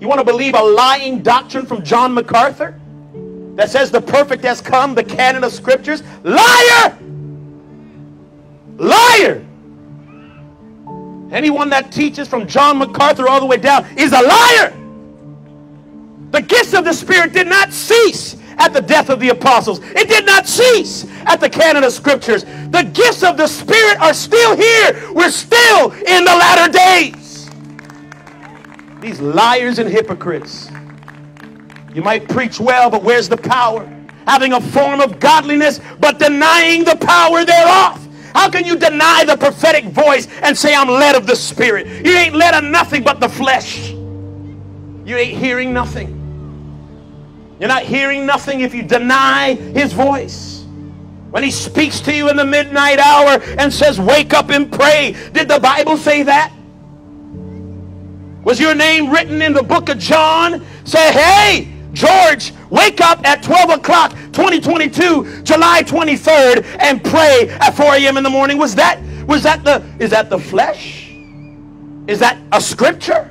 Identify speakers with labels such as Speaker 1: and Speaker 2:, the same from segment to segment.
Speaker 1: You want to believe a lying doctrine from John MacArthur that says the perfect has come, the canon of scriptures? Liar! Liar! Anyone that teaches from John MacArthur all the way down is a liar. The gifts of the Spirit did not cease at the death of the apostles. It did not cease at the canon of scriptures. The gifts of the Spirit are still here. We're still in the latter days. These liars and hypocrites. You might preach well, but where's the power? Having a form of godliness, but denying the power thereof. How can you deny the prophetic voice and say, I'm led of the Spirit? You ain't led of nothing but the flesh. You ain't hearing nothing. You're not hearing nothing if you deny his voice. When he speaks to you in the midnight hour and says, Wake up and pray. Did the Bible say that? Was your name written in the book of John? Say, Hey, George, wake up at 12 o'clock, 2022, July 23rd, and pray at 4 a.m. in the morning. Was that, was that the, is that the flesh? Is that a scripture?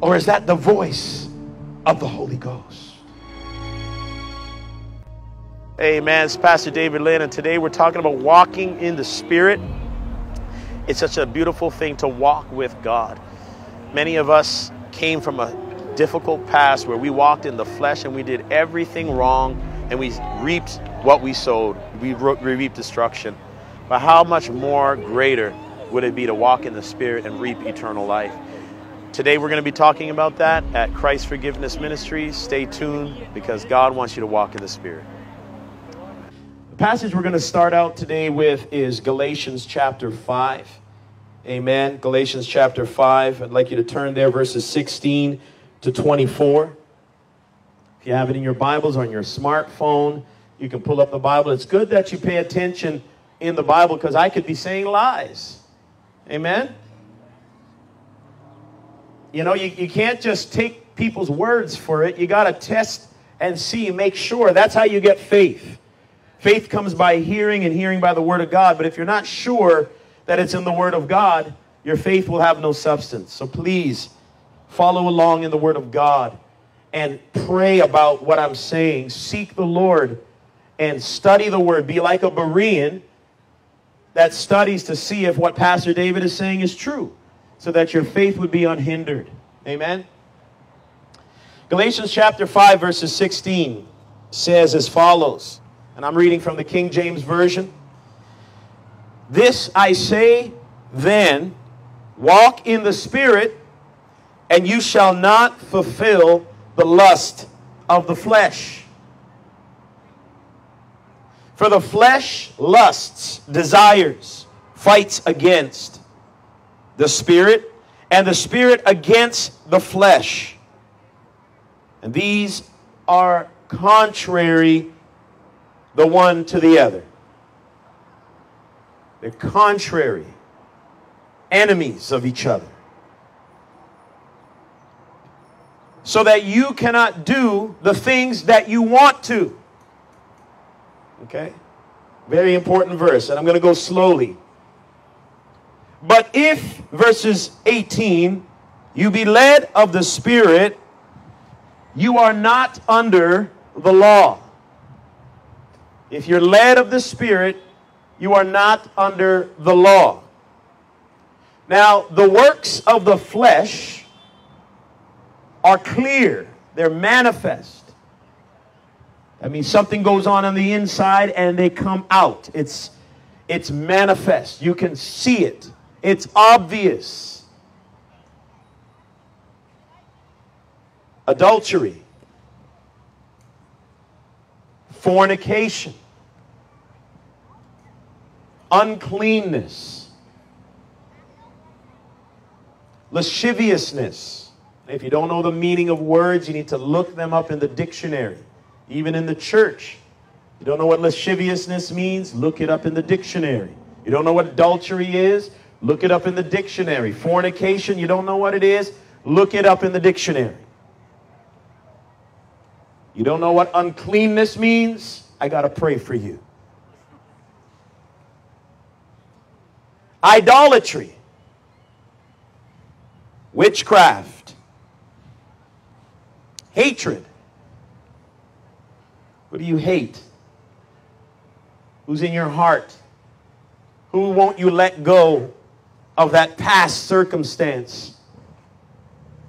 Speaker 1: Or is that the voice of the Holy Ghost? Hey, Amen. It's Pastor David Lynn, and today we're talking about walking in the Spirit. It's such a beautiful thing to walk with God. Many of us came from a difficult past where we walked in the flesh and we did everything wrong and we reaped what we sowed. We reaped destruction. But how much more greater would it be to walk in the Spirit and reap eternal life? Today we're going to be talking about that at Christ Forgiveness Ministries. Stay tuned because God wants you to walk in the Spirit The passage we're going to start out today with is Galatians chapter 5. Amen. Galatians chapter 5. I'd like you to turn there, verses 16 to 24. If you have it in your Bibles or on your smartphone, you can pull up the Bible. It's good that you pay attention in the Bible because I could be saying lies. Amen. You know, you, you can't just take people's words for it. You got to test and see, make sure. That's how you get faith. Faith comes by hearing and hearing by the word of God. But if you're not sure that it's in the word of God, your faith will have no substance. So please follow along in the word of God and pray about what I'm saying. Seek the Lord and study the word. Be like a Berean that studies to see if what Pastor David is saying is true so that your faith would be unhindered. Amen. Galatians chapter 5 verses 16 says as follows and I'm reading from the King James Version. This I say then, walk in the Spirit, and you shall not fulfill the lust of the flesh. For the flesh lusts, desires, fights against the Spirit, and the Spirit against the flesh. And these are contrary the one to the other. They're contrary, enemies of each other. So that you cannot do the things that you want to. Okay? Very important verse, and I'm going to go slowly. But if, verses 18, you be led of the Spirit, you are not under the law. If you're led of the Spirit, you are not under the law. Now, the works of the flesh are clear, they're manifest. That means something goes on on the inside and they come out. It's, it's manifest. You can see it, it's obvious. Adultery, fornication, uncleanness, lasciviousness. If you don't know the meaning of words, you need to look them up in the dictionary, even in the church. You don't know what lasciviousness means? Look it up in the dictionary. You don't know what adultery is? Look it up in the dictionary. Fornication, you don't know what it is? Look it up in the dictionary. You don't know what uncleanness means? I got to pray for you. Idolatry, witchcraft, Hatred. Who do you hate? Who's in your heart? Who won't you let go of that past circumstance?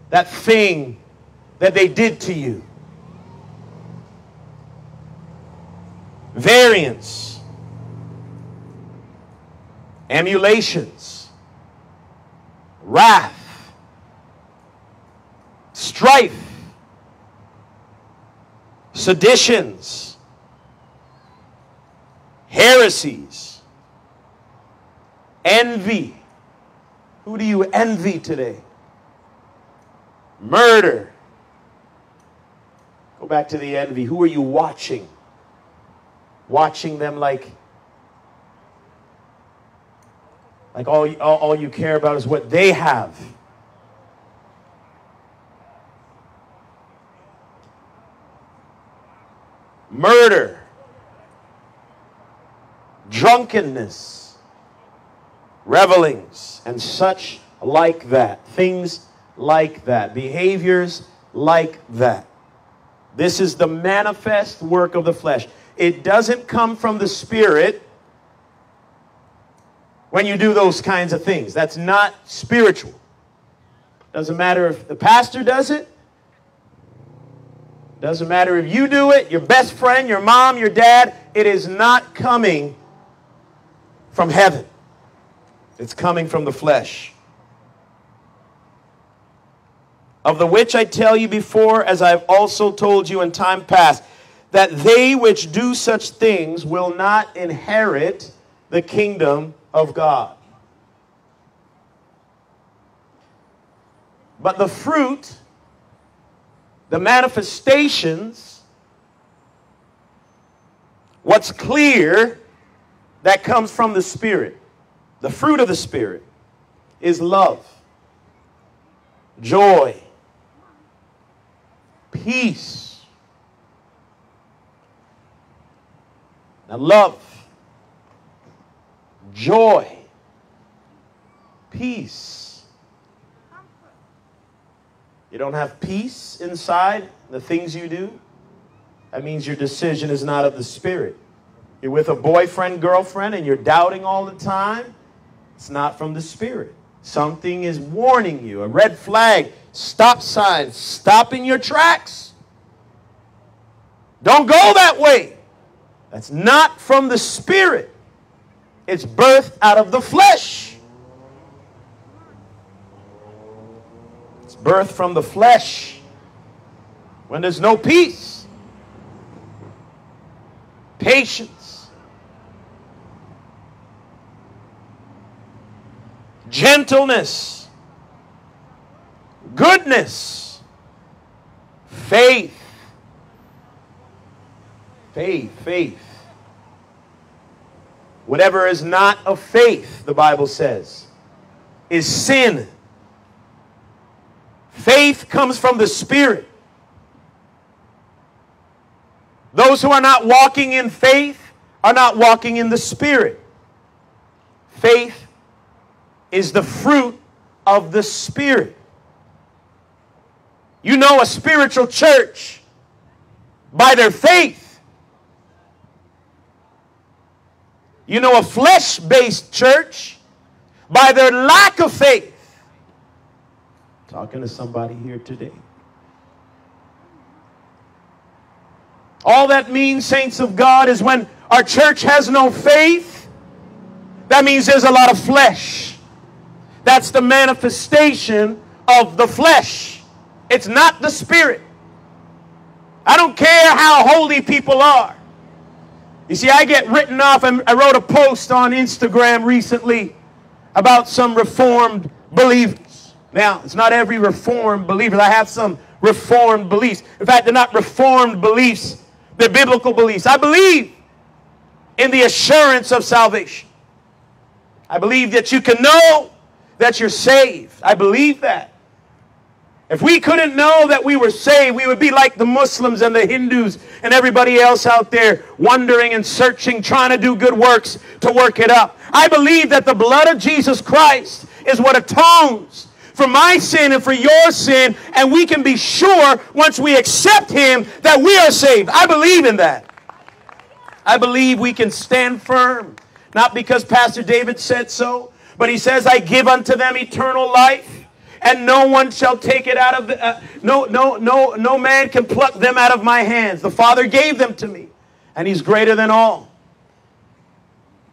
Speaker 1: That thing that they did to you? Variance. Emulations. Wrath. Strife seditions, heresies, envy. Who do you envy today? Murder. Go back to the envy. Who are you watching? Watching them like like all, all, all you care about is what they have. murder, drunkenness, revelings, and such like that. Things like that. Behaviors like that. This is the manifest work of the flesh. It doesn't come from the Spirit when you do those kinds of things. That's not spiritual. Doesn't matter if the pastor does it, doesn't matter if you do it, your best friend, your mom, your dad, it is not coming from heaven. It's coming from the flesh. Of the which I tell you before, as I have also told you in time past, that they which do such things will not inherit the kingdom of God. But the fruit the manifestations, what's clear that comes from the Spirit, the fruit of the Spirit, is love, joy, peace. Now, love, joy, peace you don't have peace inside the things you do, that means your decision is not of the Spirit. You're with a boyfriend, girlfriend, and you're doubting all the time, it's not from the Spirit. Something is warning you, a red flag, stop sign, stop in your tracks. Don't go that way. That's not from the Spirit. It's birthed out of the flesh. It's birth from the flesh, when there's no peace, patience, gentleness, goodness, faith. Faith, faith. Whatever is not of faith, the Bible says, is sin. Faith comes from the Spirit. Those who are not walking in faith are not walking in the Spirit. Faith is the fruit of the Spirit. You know a spiritual church by their faith. You know a flesh based church by their lack of faith. Talking to somebody here today. All that means, saints of God, is when our church has no faith, that means there's a lot of flesh. That's the manifestation of the flesh. It's not the spirit. I don't care how holy people are. You see, I get written off, and I wrote a post on Instagram recently about some reformed believers. Now, it's not every reformed believer. I have some reformed beliefs. In fact, they're not reformed beliefs, they're biblical beliefs. I believe in the assurance of salvation. I believe that you can know that you're saved. I believe that. If we couldn't know that we were saved, we would be like the Muslims and the Hindus and everybody else out there wondering and searching, trying to do good works to work it up. I believe that the blood of Jesus Christ is what atones for my sin and for your sin, and we can be sure once we accept Him that we are saved. I believe in that. I believe we can stand firm, not because Pastor David said so, but he says, I give unto them eternal life, and no one shall take it out of the, uh, no, no, no, no man can pluck them out of my hands. The Father gave them to me, and he's greater than all.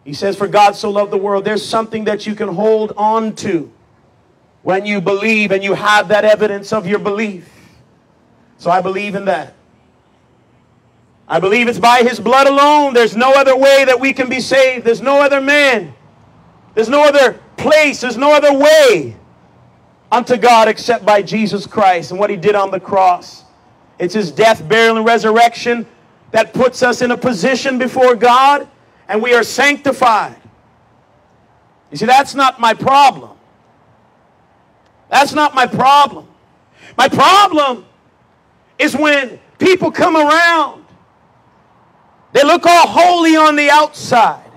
Speaker 1: He says, For God so loved the world. There's something that you can hold on to when you believe and you have that evidence of your belief. So I believe in that. I believe it's by his blood alone. There's no other way that we can be saved. There's no other man. There's no other place. There's no other way unto God except by Jesus Christ and what he did on the cross. It's his death, burial, and resurrection that puts us in a position before God and we are sanctified. You see, that's not my problem. That's not my problem. My problem is when people come around they look all holy on the outside.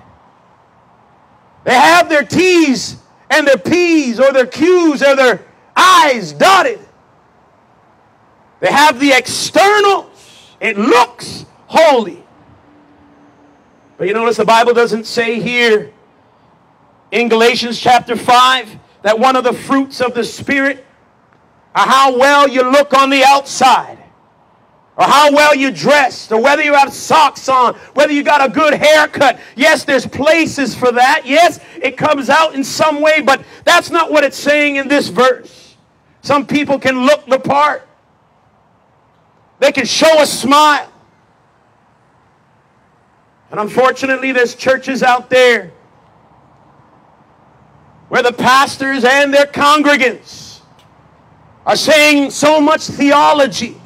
Speaker 1: They have their T's and their P's or their Q's or their I's dotted. They have the externals. It looks holy. But you notice the Bible doesn't say here in Galatians chapter 5 that one of the fruits of the Spirit are how well you look on the outside or how well you dressed, or whether you have socks on, whether you got a good haircut. Yes, there's places for that. Yes, it comes out in some way, but that's not what it's saying in this verse. Some people can look the part. They can show a smile. And unfortunately, there's churches out there where the pastors and their congregants are saying so much theology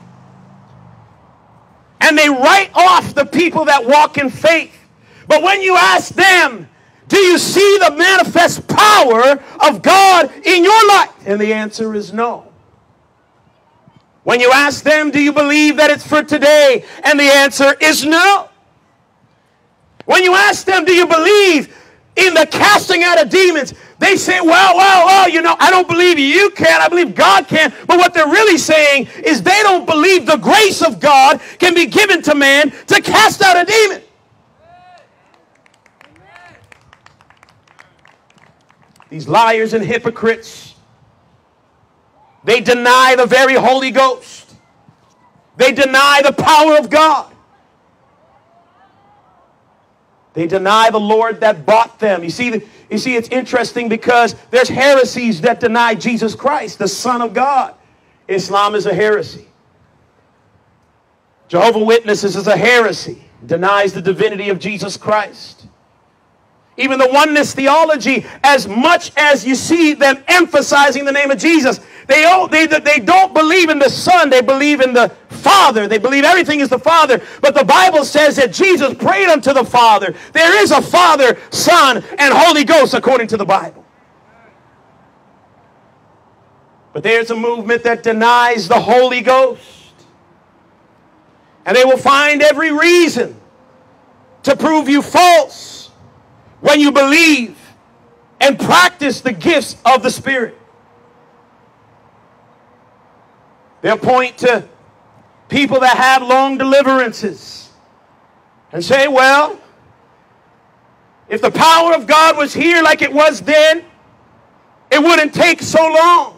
Speaker 1: and they write off the people that walk in faith. But when you ask them, do you see the manifest power of God in your life? And the answer is no. When you ask them, do you believe that it's for today? And the answer is no. When you ask them, do you believe in the casting out of demons? They say, well, well, well, you know, I don't believe you can. I believe God can. But what they're really saying is they don't believe the grace of God can be given to man to cast out a demon. These liars and hypocrites, they deny the very Holy Ghost. They deny the power of God. They deny the Lord that bought them. You see, you see, it's interesting because there's heresies that deny Jesus Christ, the Son of God. Islam is a heresy. Jehovah Witnesses is a heresy, denies the divinity of Jesus Christ. Even the oneness theology, as much as you see them emphasizing the name of Jesus, they, they, they don't believe in the Son, they believe in the Father. They believe everything is the Father. But the Bible says that Jesus prayed unto the Father. There is a Father, Son, and Holy Ghost according to the Bible. But there's a movement that denies the Holy Ghost. And they will find every reason to prove you false when you believe and practice the gifts of the Spirit. They'll point to people that have long deliverances and say, well, if the power of God was here like it was then, it wouldn't take so long.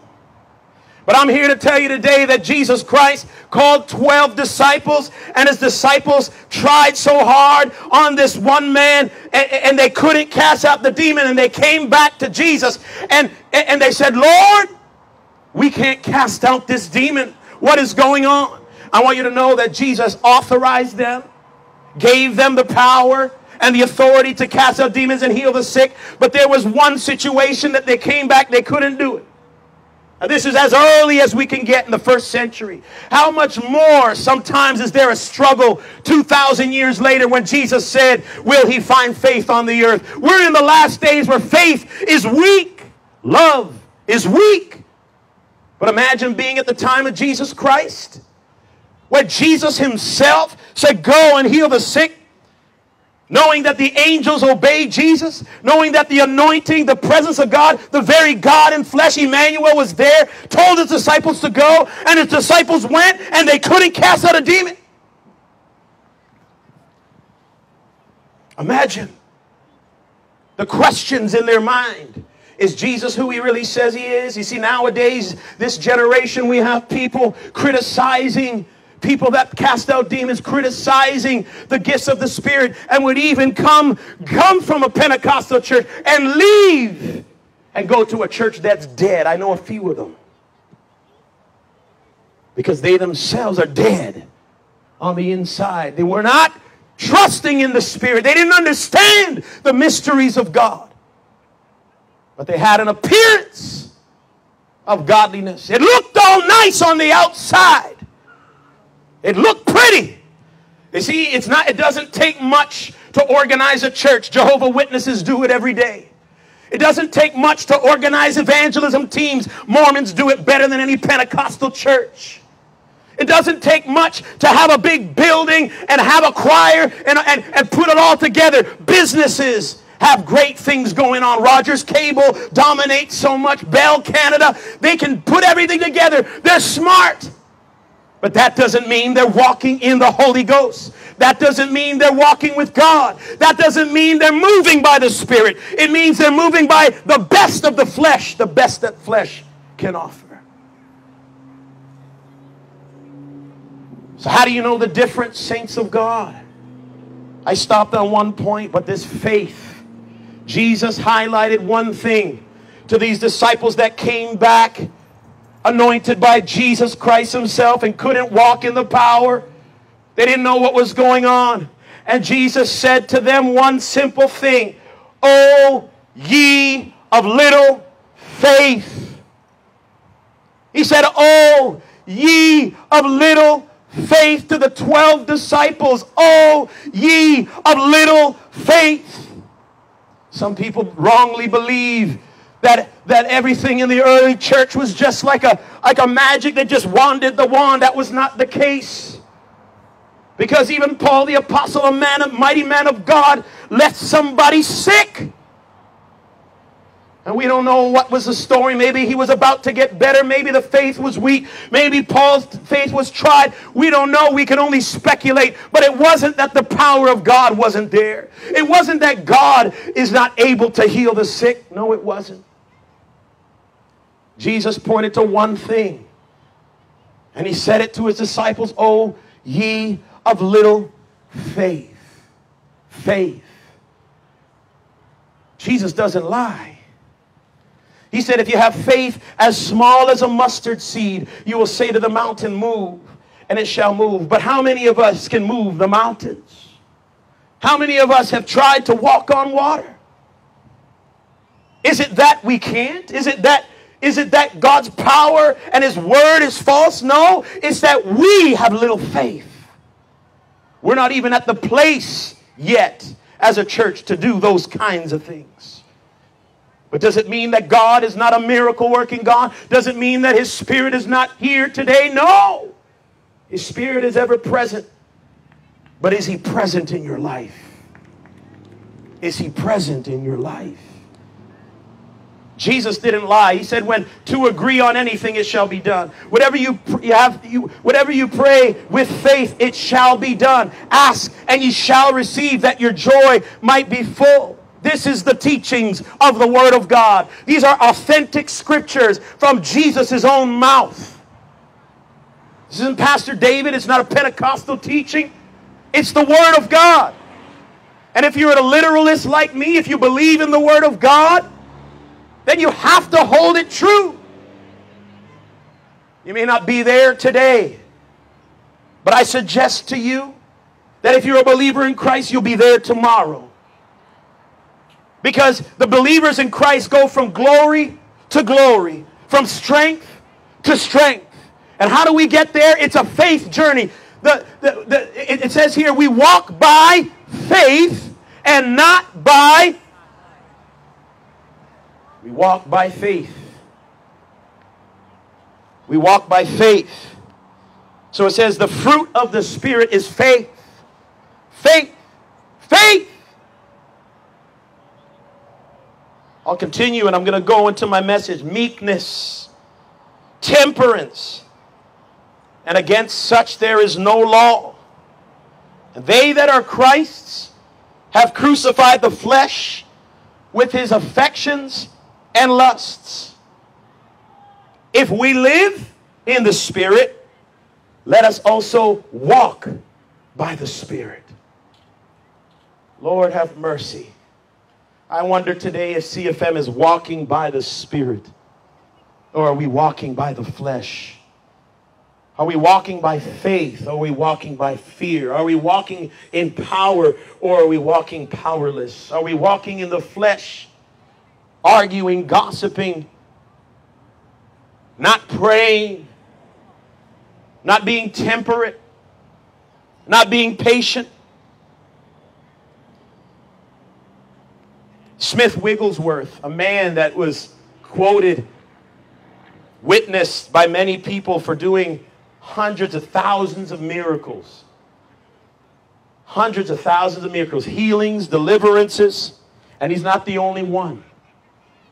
Speaker 1: But I'm here to tell you today that Jesus Christ called 12 disciples, and his disciples tried so hard on this one man, and, and they couldn't cast out the demon, and they came back to Jesus, and, and they said, Lord, we can't cast out this demon. What is going on? I want you to know that Jesus authorized them, gave them the power and the authority to cast out demons and heal the sick. But there was one situation that they came back, they couldn't do it. Now, this is as early as we can get in the first century. How much more sometimes is there a struggle 2,000 years later when Jesus said, Will he find faith on the earth? We're in the last days where faith is weak, love is weak. But imagine being at the time of Jesus Christ, where Jesus himself said, Go and heal the sick. knowing that the angels obeyed Jesus, knowing that the anointing, the presence of God, the very God in flesh, Emmanuel, was there, told his disciples to go, and his disciples went and they couldn't cast out a demon. Imagine the questions in their mind. Is Jesus who he really says he is? You see, nowadays, this generation, we have people criticizing people that cast out demons criticizing the gifts of the spirit and would even come come from a pentecostal church and leave and go to a church that's dead. I know a few of them. Because they themselves are dead on the inside. They were not trusting in the spirit. They didn't understand the mysteries of god. But they had an appearance of godliness. It looked all nice on the outside it looked pretty. You see, it's not, it doesn't take much to organize a church. Jehovah Witnesses do it every day. It doesn't take much to organize evangelism teams. Mormons do it better than any Pentecostal church. It doesn't take much to have a big building and have a choir and, and, and put it all together. Businesses have great things going on. Rogers Cable dominates so much. Bell Canada, they can put everything together. They're smart. But that doesn't mean they're walking in the Holy Ghost. That doesn't mean they're walking with God. That doesn't mean they're moving by the Spirit. It means they're moving by the best of the flesh, the best that flesh can offer. So, how do you know the different saints of God? I stopped on one point, but this faith. Jesus highlighted one thing to these disciples that came back anointed by Jesus Christ himself and couldn't walk in the power. They didn't know what was going on. And Jesus said to them one simple thing, O ye of little faith. He said, O ye of little faith to the 12 disciples. O ye of little faith. Some people wrongly believe that, that everything in the early church was just like a, like a magic that just wanded the wand. That was not the case. Because even Paul the apostle, a man, a mighty man of God, left somebody sick. And we don't know what was the story. Maybe he was about to get better. Maybe the faith was weak. Maybe Paul's faith was tried. We don't know. We can only speculate. But it wasn't that the power of God wasn't there. It wasn't that God is not able to heal the sick. No, it wasn't. Jesus pointed to one thing. And he said it to his disciples, Oh, ye of little faith. Faith. Jesus doesn't lie. He said, if you have faith as small as a mustard seed, you will say to the mountain, Move, and it shall move. But how many of us can move the mountains? How many of us have tried to walk on water? Is it that we can't? Is it that is it that God's power and His word is false? No, it's that we have little faith. We're not even at the place yet as a church to do those kinds of things. But does it mean that God is not a miracle working God? Does it mean that His Spirit is not here today? No. His Spirit is ever present. But is He present in your life? Is He present in your life? Jesus didn't lie. He said, "When to agree on anything, it shall be done. Whatever you, you have, you, whatever you pray with faith, it shall be done. Ask, and ye shall receive, that your joy might be full." This is the teachings of the Word of God. These are authentic scriptures from Jesus' own mouth. This isn't Pastor David. It's not a Pentecostal teaching. It's the Word of God. And if you're a literalist like me, if you believe in the Word of God, then you have to hold it true. You may not be there today, but I suggest to you that if you're a believer in Christ, you'll be there tomorrow. Because the believers in Christ go from glory to glory, from strength to strength. And how do we get there? It's a faith journey. The, the, the, it, it says here, we walk by faith and not by we walk by faith. We walk by faith. So it says the fruit of the Spirit is faith. Faith. Faith. I'll continue and I'm going to go into my message meekness, temperance, and against such there is no law. And they that are Christ's have crucified the flesh with his affections and lusts. If we live in the Spirit, let us also walk by the Spirit. Lord, have mercy. I wonder today if CFM is walking by the Spirit or are we walking by the flesh? Are we walking by faith? Are we walking by fear? Are we walking in power or are we walking powerless? Are we walking in the flesh, arguing, gossiping, not praying, not being temperate, not being patient? Smith Wigglesworth, a man that was quoted, witnessed by many people for doing hundreds of thousands of miracles. Hundreds of thousands of miracles, healings, deliverances, and he's not the only one.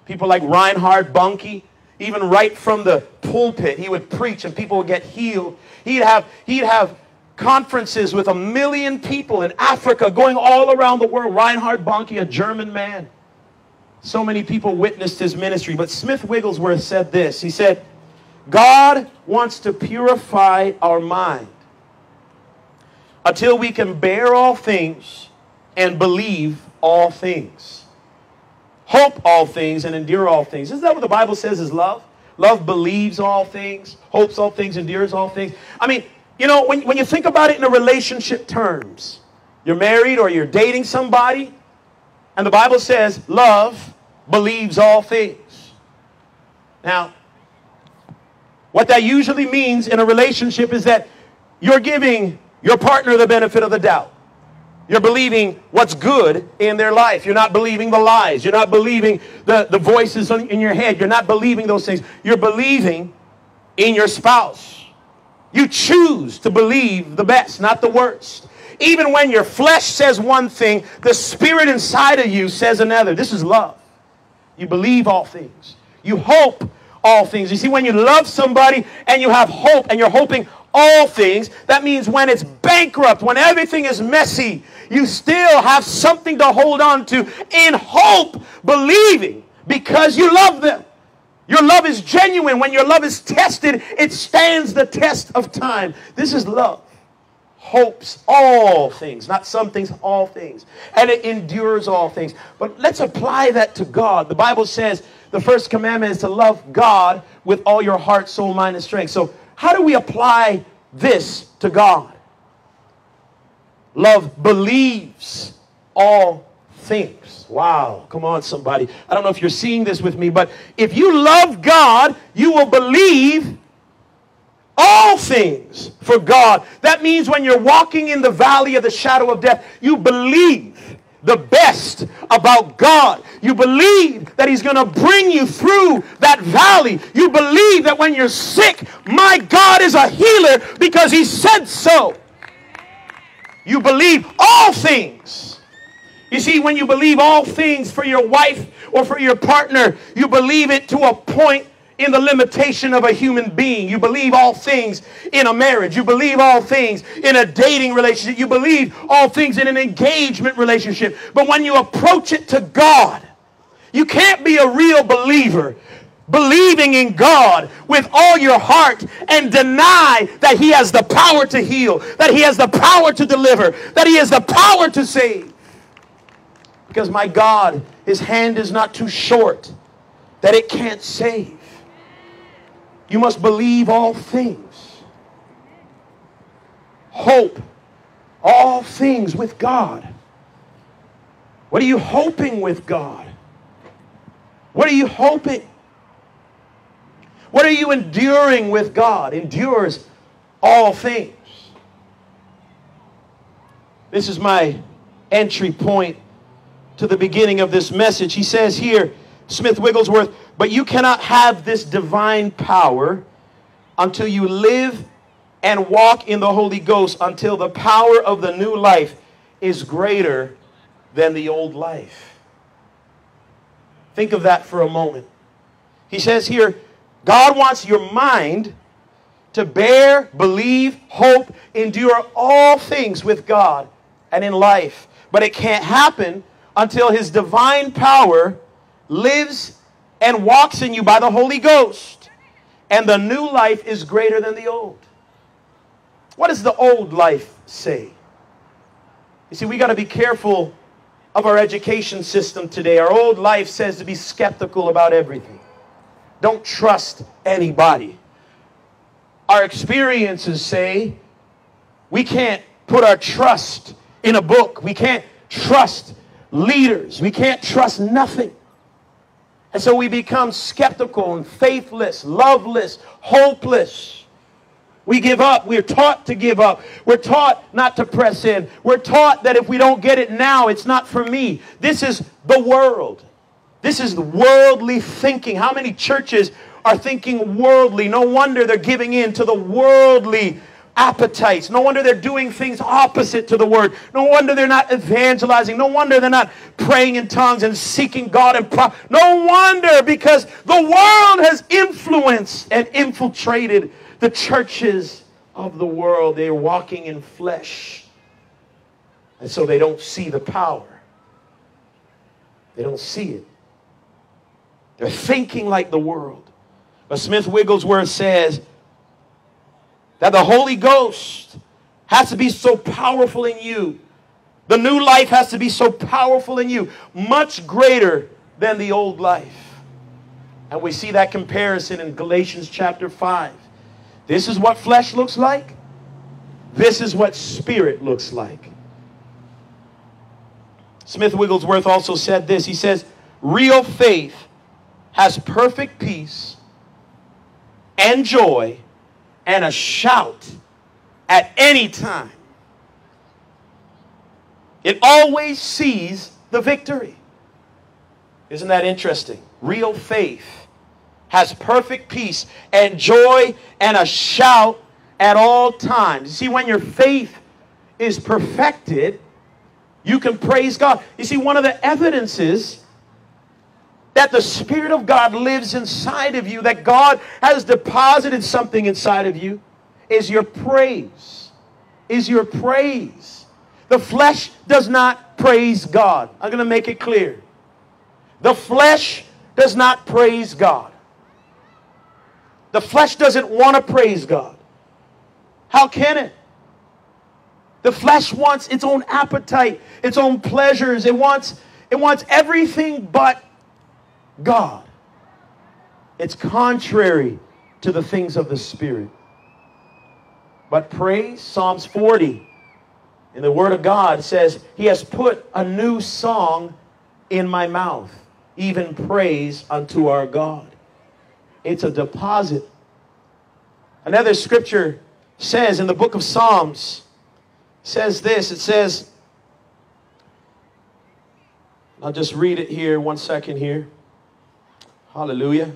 Speaker 1: People like Reinhard Bonnke, even right from the pulpit, he would preach and people would get healed. He'd have, he'd have conferences with a million people in Africa going all around the world. Reinhard Bonnke, a German man. So many people witnessed his ministry. But Smith Wigglesworth said this He said, God wants to purify our mind until we can bear all things and believe all things. Hope all things and endure all things. Isn't that what the Bible says is love? Love believes all things, hopes all things, endures all things. I mean, you know, when, when you think about it in a relationship terms, you're married or you're dating somebody, and the Bible says love believes all things. Now, what that usually means in a relationship is that you're giving your partner the benefit of the doubt. You're believing what's good in their life. You're not believing the lies. You're not believing the, the voices in your head. You're not believing those things. You're believing in your spouse. You choose to believe the best, not the worst. Even when your flesh says one thing, the spirit inside of you says another. This is love. You believe all things. You hope all things. You see, when you love somebody and you have hope and you're hoping all things, that means when it's bankrupt, when everything is messy, you still have something to hold on to in hope, believing because you love them. Your love is genuine. When your love is tested, it stands the test of time. This is love. Hopes all things, not some things, all things. And it endures all things. But let's apply that to God. The Bible says the first commandment is to love God with all your heart, soul, mind, and strength. So, how do we apply this to God? Love believes all things. Wow, come on, somebody. I don't know if you're seeing this with me, but if you love God, you will believe all things for God. That means when you're walking in the valley of the shadow of death, you believe the best about God. You believe that He's going to bring you through that valley. You believe that when you're sick, my God is a healer because He said so. You believe all things. You see, when you believe all things for your wife or for your partner, you believe it to a point in the limitation of a human being. You believe all things in a marriage. You believe all things in a dating relationship. You believe all things in an engagement relationship. But when you approach it to God, you can't be a real believer believing in God with all your heart and deny that He has the power to heal, that He has the power to deliver, that He has the power to save. Because my God, His hand is not too short that it can't save. You must believe all things. Hope all things with God. What are you hoping with God? What are you hoping? What are you enduring with God? Endures all things. This is my entry point to the beginning of this message. He says here, Smith Wigglesworth, but you cannot have this divine power until you live and walk in the Holy Ghost until the power of the new life is greater than the old life. Think of that for a moment. He says here, God wants your mind to bear, believe, hope, endure all things with God and in life. But it can't happen until His divine power lives and walks in you by the Holy Ghost. And the new life is greater than the old. What does the old life say? You see, we got to be careful of our education system today. Our old life says to be skeptical about everything. Don't trust anybody. Our experiences say we can't put our trust in a book. We can't trust leaders. We can't trust nothing. And so we become skeptical and faithless, loveless, hopeless. We give up. We're taught to give up. We're taught not to press in. We're taught that if we don't get it now, it's not for me. This is the world. This is worldly thinking. How many churches are thinking worldly? No wonder they're giving in to the worldly appetites. No wonder they're doing things opposite to the word. No wonder they're not evangelizing. No wonder they're not praying in tongues and seeking God and pro- no wonder because the world has influenced and infiltrated the churches of the world. They're walking in flesh. And so they don't see the power. They don't see it. They're thinking like the world. But Smith Wigglesworth says that the Holy Ghost has to be so powerful in you. The new life has to be so powerful in you, much greater than the old life. And we see that comparison in Galatians chapter 5. This is what flesh looks like. This is what spirit looks like. Smith Wigglesworth also said this. He says, real faith has perfect peace and joy and a shout at any time. It always sees the victory. Isn't that interesting? Real faith has perfect peace and joy and a shout at all times. You see, when your faith is perfected, you can praise God. You see, one of the evidences that the Spirit of God lives inside of you, that God has deposited something inside of you, is your praise. Is your praise. The flesh does not praise God. I'm going to make it clear. The flesh does not praise God. The flesh doesn't want to praise God. How can it? The flesh wants its own appetite, its own pleasures. It wants, it wants everything but God. It's contrary to the things of the Spirit. But praise, Psalms 40, in the Word of God says, He has put a new song in my mouth, even praise unto our God. It's a deposit. Another scripture says in the book of Psalms, says this it says, I'll just read it here, one second here. Hallelujah.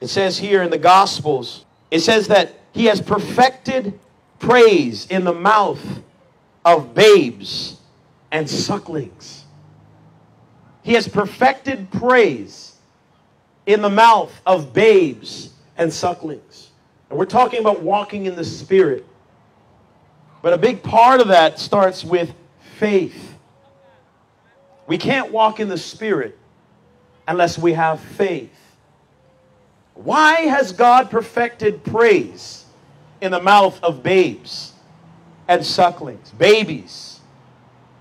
Speaker 1: It says here in the Gospels, it says that he has perfected praise in the mouth of babes and sucklings. He has perfected praise in the mouth of babes and sucklings. And we're talking about walking in the Spirit. But a big part of that starts with faith. We can't walk in the Spirit unless we have faith. Why has God perfected praise in the mouth of babes and sucklings, babies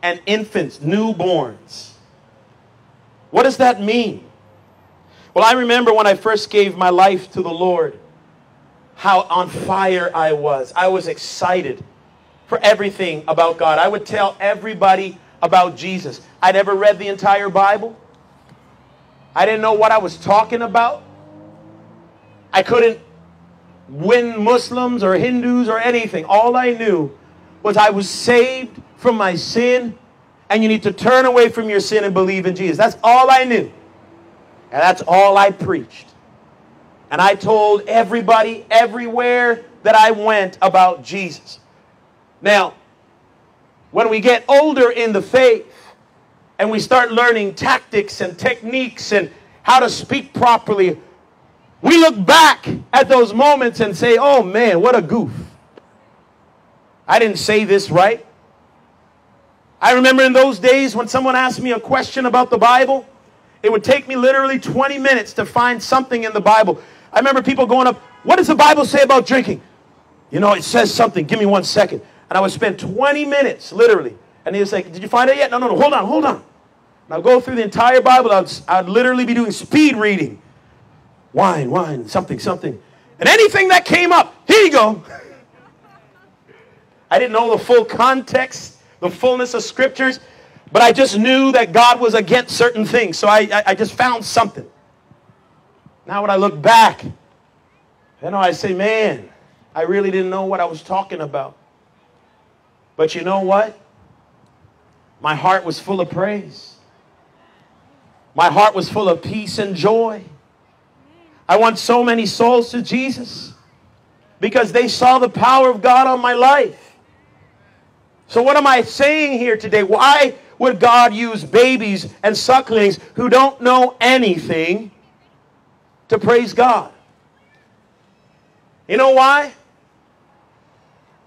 Speaker 1: and infants, newborns? What does that mean? Well, I remember when I first gave my life to the Lord, how on fire I was. I was excited for everything about God. I would tell everybody about Jesus. I never read the entire Bible. I didn't know what I was talking about. I couldn't win Muslims or Hindus or anything. All I knew was I was saved from my sin and you need to turn away from your sin and believe in Jesus. That's all I knew. And that's all I preached. And I told everybody everywhere that I went about Jesus. Now, when we get older in the faith and we start learning tactics and techniques and how to speak properly, we look back at those moments and say, oh man, what a goof. I didn't say this right. I remember in those days when someone asked me a question about the Bible, it would take me literally 20 minutes to find something in the Bible. I remember people going up, What does the Bible say about drinking? You know, it says something. Give me one second. And I would spend 20 minutes, literally. And he would say, Did you find it yet? No, no, no. Hold on, hold on. And I'd go through the entire Bible. I'd, I'd literally be doing speed reading. Wine, wine, something, something. And anything that came up, here you go. I didn't know the full context, the fullness of scriptures, but I just knew that God was against certain things. So I, I, I just found something. Now, when I look back, you know, I say, man, I really didn't know what I was talking about. But you know what? My heart was full of praise. My heart was full of peace and joy. I want so many souls to Jesus because they saw the power of God on my life. So, what am I saying here today? Why would God use babies and sucklings who don't know anything to praise God? You know why?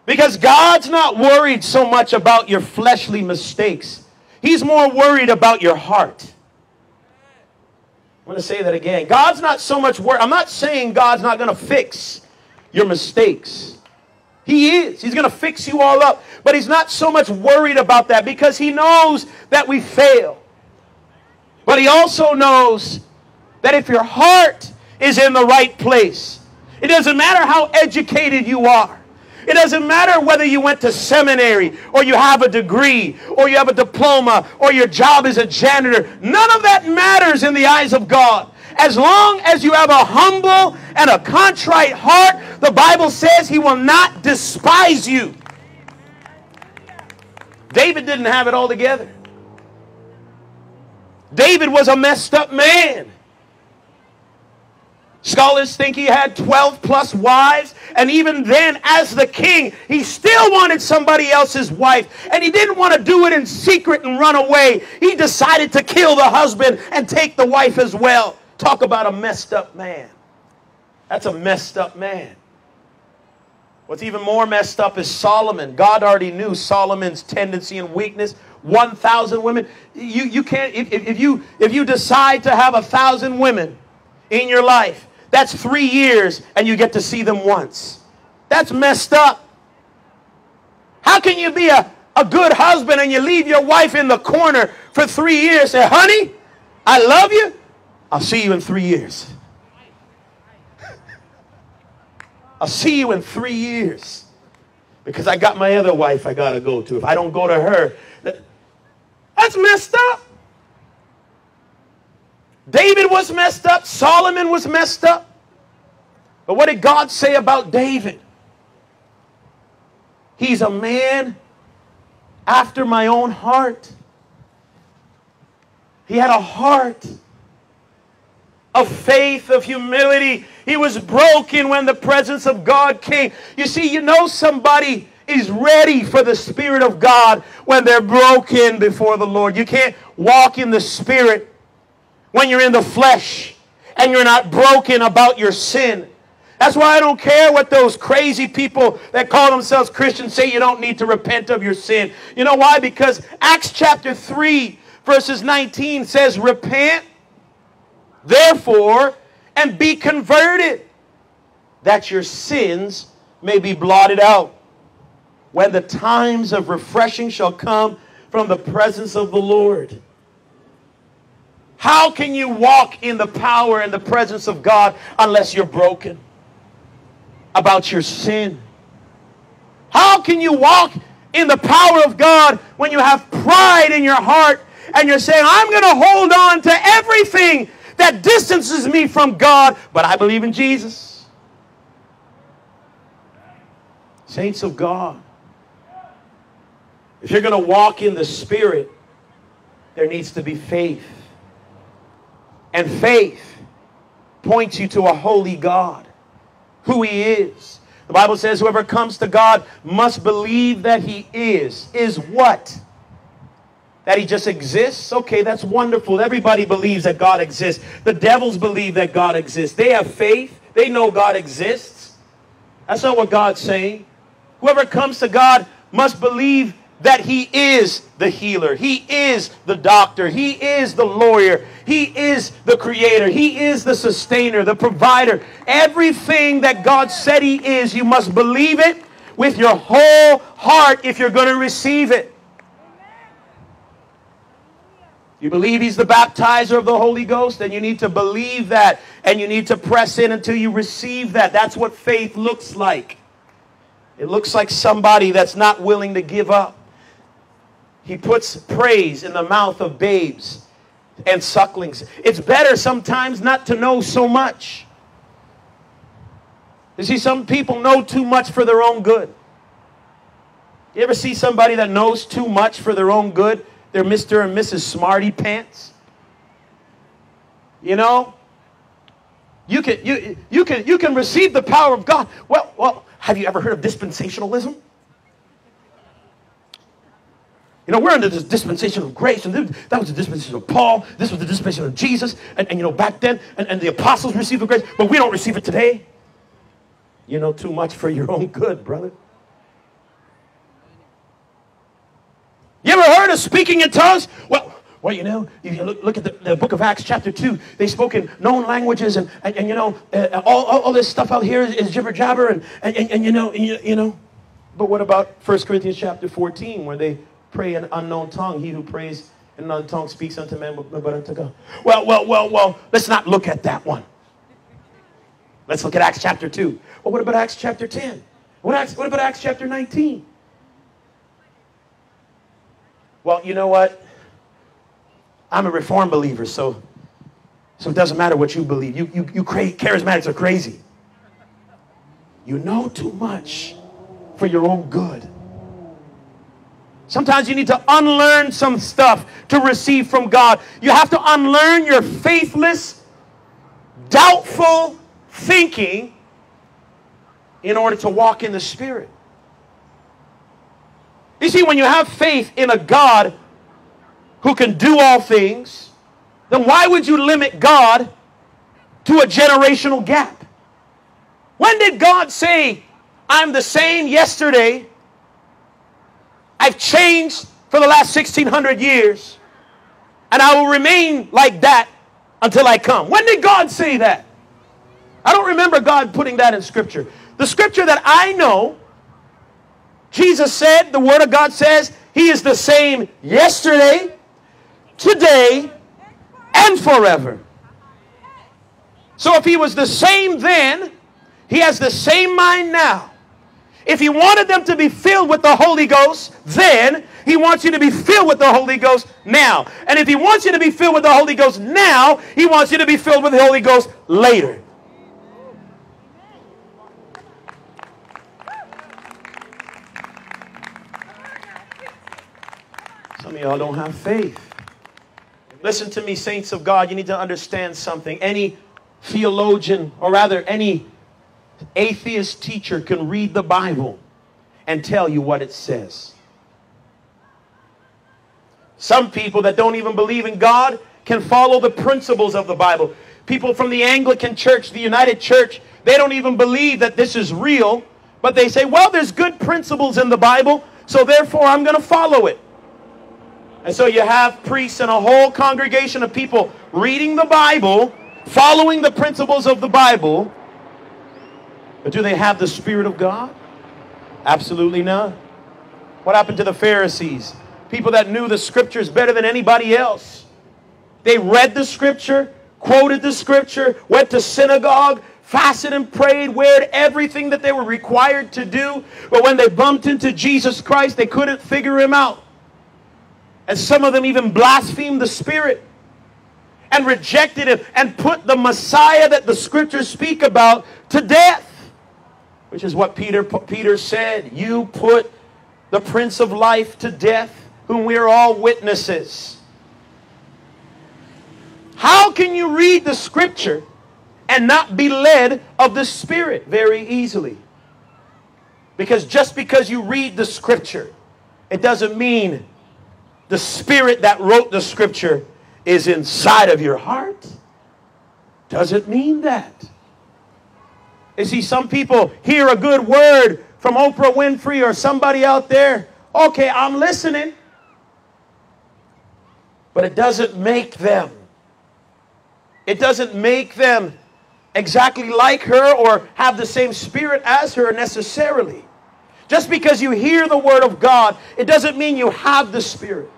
Speaker 1: Because God's not worried so much about your fleshly mistakes, He's more worried about your heart. I'm going to say that again. God's not so much worried. I'm not saying God's not going to fix your mistakes. He is. He's going to fix you all up. But he's not so much worried about that because he knows that we fail. But he also knows that if your heart is in the right place, it doesn't matter how educated you are. It doesn't matter whether you went to seminary or you have a degree or you have a diploma or your job is a janitor. None of that matters in the eyes of God. As long as you have a humble and a contrite heart, the Bible says he will not despise you. David didn't have it all together. David was a messed up man. Scholars think he had 12 plus wives, and even then, as the king, he still wanted somebody else's wife, and he didn't want to do it in secret and run away. He decided to kill the husband and take the wife as well. Talk about a messed up man. That's a messed up man. What's even more messed up is Solomon. God already knew Solomon's tendency and weakness. 1,000 women. You, you can't, if, if, you, if you decide to have a thousand women in your life, that's three years and you get to see them once. That's messed up. How can you be a, a good husband and you leave your wife in the corner for three years? Say, honey, I love you. I'll see you in three years. I'll see you in three years. Because I got my other wife I got to go to. If I don't go to her, that's messed up. David was messed up. Solomon was messed up. But what did God say about David? He's a man after my own heart. He had a heart of faith, of humility. He was broken when the presence of God came. You see, you know somebody is ready for the Spirit of God when they're broken before the Lord. You can't walk in the Spirit when you're in the flesh and you're not broken about your sin. That's why I don't care what those crazy people that call themselves Christians say you don't need to repent of your sin. You know why? Because Acts chapter 3, verses 19 says, Repent Therefore, and be converted, that your sins may be blotted out, when the times of refreshing shall come from the presence of the Lord. How can you walk in the power and the presence of God unless you're broken about your sin? How can you walk in the power of God when you have pride in your heart and you're saying, I'm going to hold on to everything that distances me from God, but I believe in Jesus. Saints of God, if you're going to walk in the Spirit, there needs to be faith. And faith points you to a holy God, who He is, The Bible says whoever comes to God must believe that he is. Is what? That he just exists? Okay, that's wonderful. Everybody believes that God exists. The devils believe that God exists. They have faith. They know God exists. That's not what God's saying. Whoever comes to God must believe that he is the healer. He is the doctor. He is the lawyer. He is the creator. He is the sustainer, the provider. Everything that God said he is, you must believe it with your whole heart if you're going to receive it. You believe he's the baptizer of the Holy Ghost, then you need to believe that and you need to press in until you receive that. That's what faith looks like. It looks like somebody that's not willing to give up. He puts praise in the mouth of babes and sucklings. It's better sometimes not to know so much. You see, some people know too much for their own good. You ever see somebody that knows too much for their own good? They're Mr. and Mrs. Smarty Pants. You know? You can, you, you, can, you can receive the power of God. Well, well, have you ever heard of dispensationalism? You know, we're under this dispensation of grace, and that was the dispensation of Paul. This was the dispensation of Jesus. And, and you know, back then, and, and the apostles received the grace, but we don't receive it today. You know too much for your own good, brother. You ever heard of speaking in tongues? Well, well, you know, if you look, look at the, the, book of Acts, chapter 2, they spoke in known languages, and, and, and you know, uh, all, all, all, this stuff out here is, is jibber jabber, and, and, and, and you know, you, you know. But what about 1 Corinthians chapter 14, where they pray in unknown tongue. He who prays in another tongue speaks unto man but unto God. Well, well, well, well, let's not look at that one. Let's look at Acts chapter 2. Well, what about Acts chapter 10? What, Acts, what about Acts chapter 19? Well, you know what? I'm a reformed believer, so, so it doesn't matter what you believe. You, you, you cra- charismatics are crazy. You know too much for your own good. Sometimes you need to unlearn some stuff to receive from God. You have to unlearn your faithless, doubtful thinking in order to walk in the Spirit. You see, when you have faith in a God who can do all things, then why would you limit God to a generational gap? When did God say, I'm the same yesterday, I've changed for the last 1600 years, and I will remain like that until I come. When did God say that? I don't remember God putting that in Scripture. The Scripture that I know, Jesus said, the Word of God says, He is the same yesterday, today, and forever. So if He was the same then, He has the same mind now. If he wanted them to be filled with the Holy Ghost, then he wants you to be filled with the Holy Ghost now. And if he wants you to be filled with the Holy Ghost now, he wants you to be filled with the Holy Ghost later. Some of y'all don't have faith. Listen to me, saints of God. You need to understand something. Any theologian, or rather, any atheist teacher can read the Bible and tell you what it says. Some people that don't even believe in God can follow the principles of the Bible. People from the Anglican Church, the United Church, they don't even believe that this is real, but they say, well, there's good principles in the Bible, so therefore I'm going to follow it. And so you have priests and a whole congregation of people reading the Bible, following the principles of the Bible, but do they have the Spirit of God? Absolutely not. What happened to the Pharisees? People that knew the scriptures better than anybody else. They read the scripture, quoted the scripture, went to synagogue, fasted and prayed, weared everything that they were required to do. But when they bumped into Jesus Christ, they couldn't figure him out. And some of them even blasphemed the Spirit and rejected him and put the Messiah that the scriptures speak about to death which is what Peter, Peter said. You put the Prince of Life to death, whom we are all witnesses. How can you read the scripture and not be led of the Spirit very easily? Because just because you read the scripture, it doesn't mean the spirit that wrote the scripture is inside of your heart. Doesn't mean that. You see, some people hear a good word from Oprah Winfrey or somebody out there. Okay, I'm listening. But it doesn't make them. It doesn't make them exactly like her or have the same spirit as her necessarily. Just because you hear the word of God, it doesn't mean you have the spirit.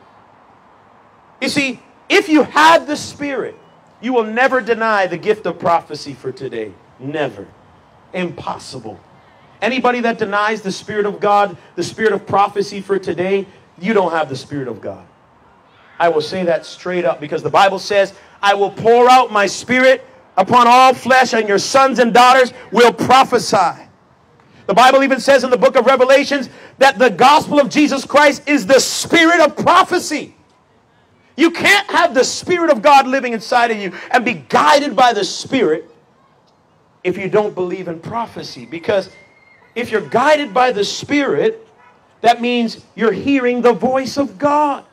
Speaker 1: You see, if you have the spirit, you will never deny the gift of prophecy for today. Never. Impossible. Anybody that denies the Spirit of God, the Spirit of prophecy for today, you don't have the Spirit of God. I will say that straight up because the Bible says, I will pour out my Spirit upon all flesh, and your sons and daughters will prophesy. The Bible even says in the book of Revelations that the gospel of Jesus Christ is the spirit of prophecy. You can't have the Spirit of God living inside of you and be guided by the Spirit if you don't believe in prophecy. Because if you're guided by the Spirit, that means you're hearing the voice of God.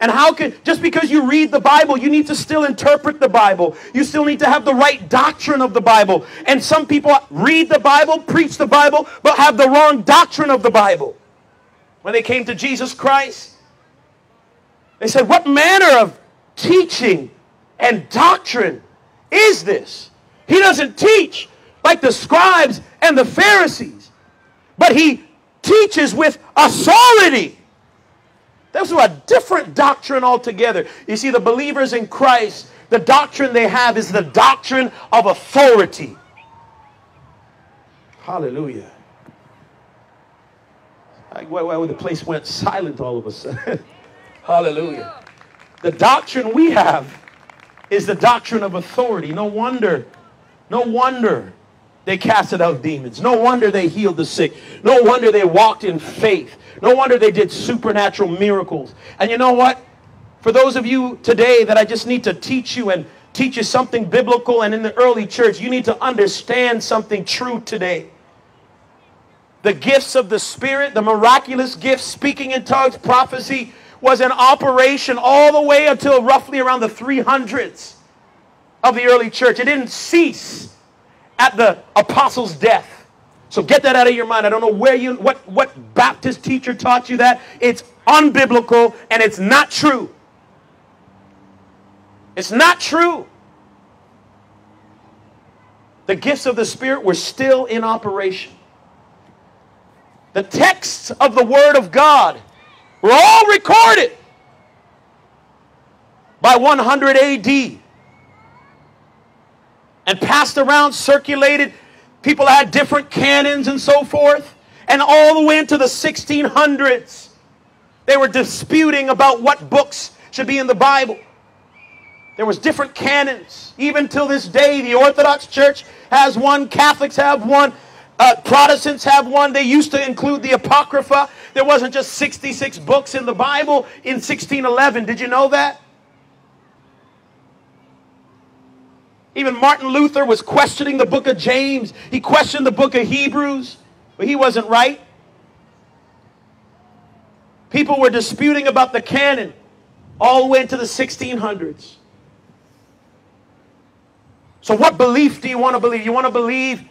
Speaker 1: And how can, just because you read the Bible, you need to still interpret the Bible. You still need to have the right doctrine of the Bible. And some people read the Bible, preach the Bible, but have the wrong doctrine of the Bible. When they came to Jesus Christ, they said, What manner of teaching and doctrine is this? He doesn't teach like the scribes and the Pharisees, but he teaches with authority. That's a different doctrine altogether. You see, the believers in Christ, the doctrine they have is the doctrine of authority. Hallelujah. Well, the place went silent all of a sudden. Hallelujah. The doctrine we have is the doctrine of authority. No wonder, no wonder they casted out demons. No wonder they healed the sick. No wonder they walked in faith. No wonder they did supernatural miracles. And you know what? For those of you today that I just need to teach you and teach you something biblical and in the early church, you need to understand something true today. The gifts of the Spirit, the miraculous gifts, speaking in tongues, prophecy, was in operation all the way until roughly around the 300s of the early church. It didn't cease at the apostles' death. So get that out of your mind. I don't know where you what what Baptist teacher taught you that. It's unbiblical and it's not true. It's not true. The gifts of the Spirit were still in operation. The texts of the Word of God were all recorded by 100 AD and passed around, circulated. People had different canons and so forth. And all the way into the 1600s, they were disputing about what books should be in the Bible. There was different canons. Even till this day, the Orthodox Church has one, Catholics have one, uh, Protestants have one. They used to include the Apocrypha. There wasn't just 66 books in the Bible in 1611. Did you know that? Even Martin Luther was questioning the book of James. He questioned the book of Hebrews, but he wasn't right. People were disputing about the canon all the way into the 1600s. So, what belief do you want to believe? You want to believe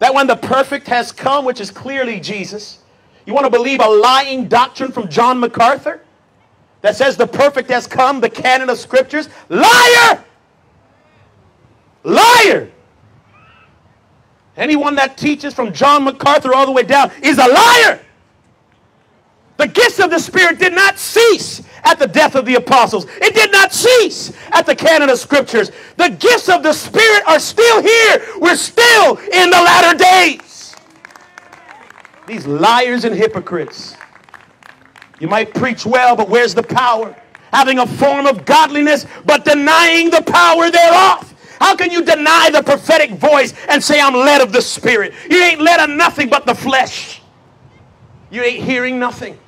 Speaker 1: that when the perfect has come, which is clearly Jesus, you want to believe a lying doctrine from John MacArthur that says the perfect has come, the canon of scriptures? Liar! Liar! Anyone that teaches from John MacArthur all the way down is a liar. The gifts of the Spirit did not cease at the death of the apostles. It did not cease at the canon of scriptures. The gifts of the Spirit are still here. We're still in the latter days. These liars and hypocrites. You might preach well, but where's the power? Having a form of godliness, but denying the power thereof. How can you deny the prophetic voice and say, I'm led of the Spirit? You ain't led of nothing but the flesh. You ain't hearing nothing.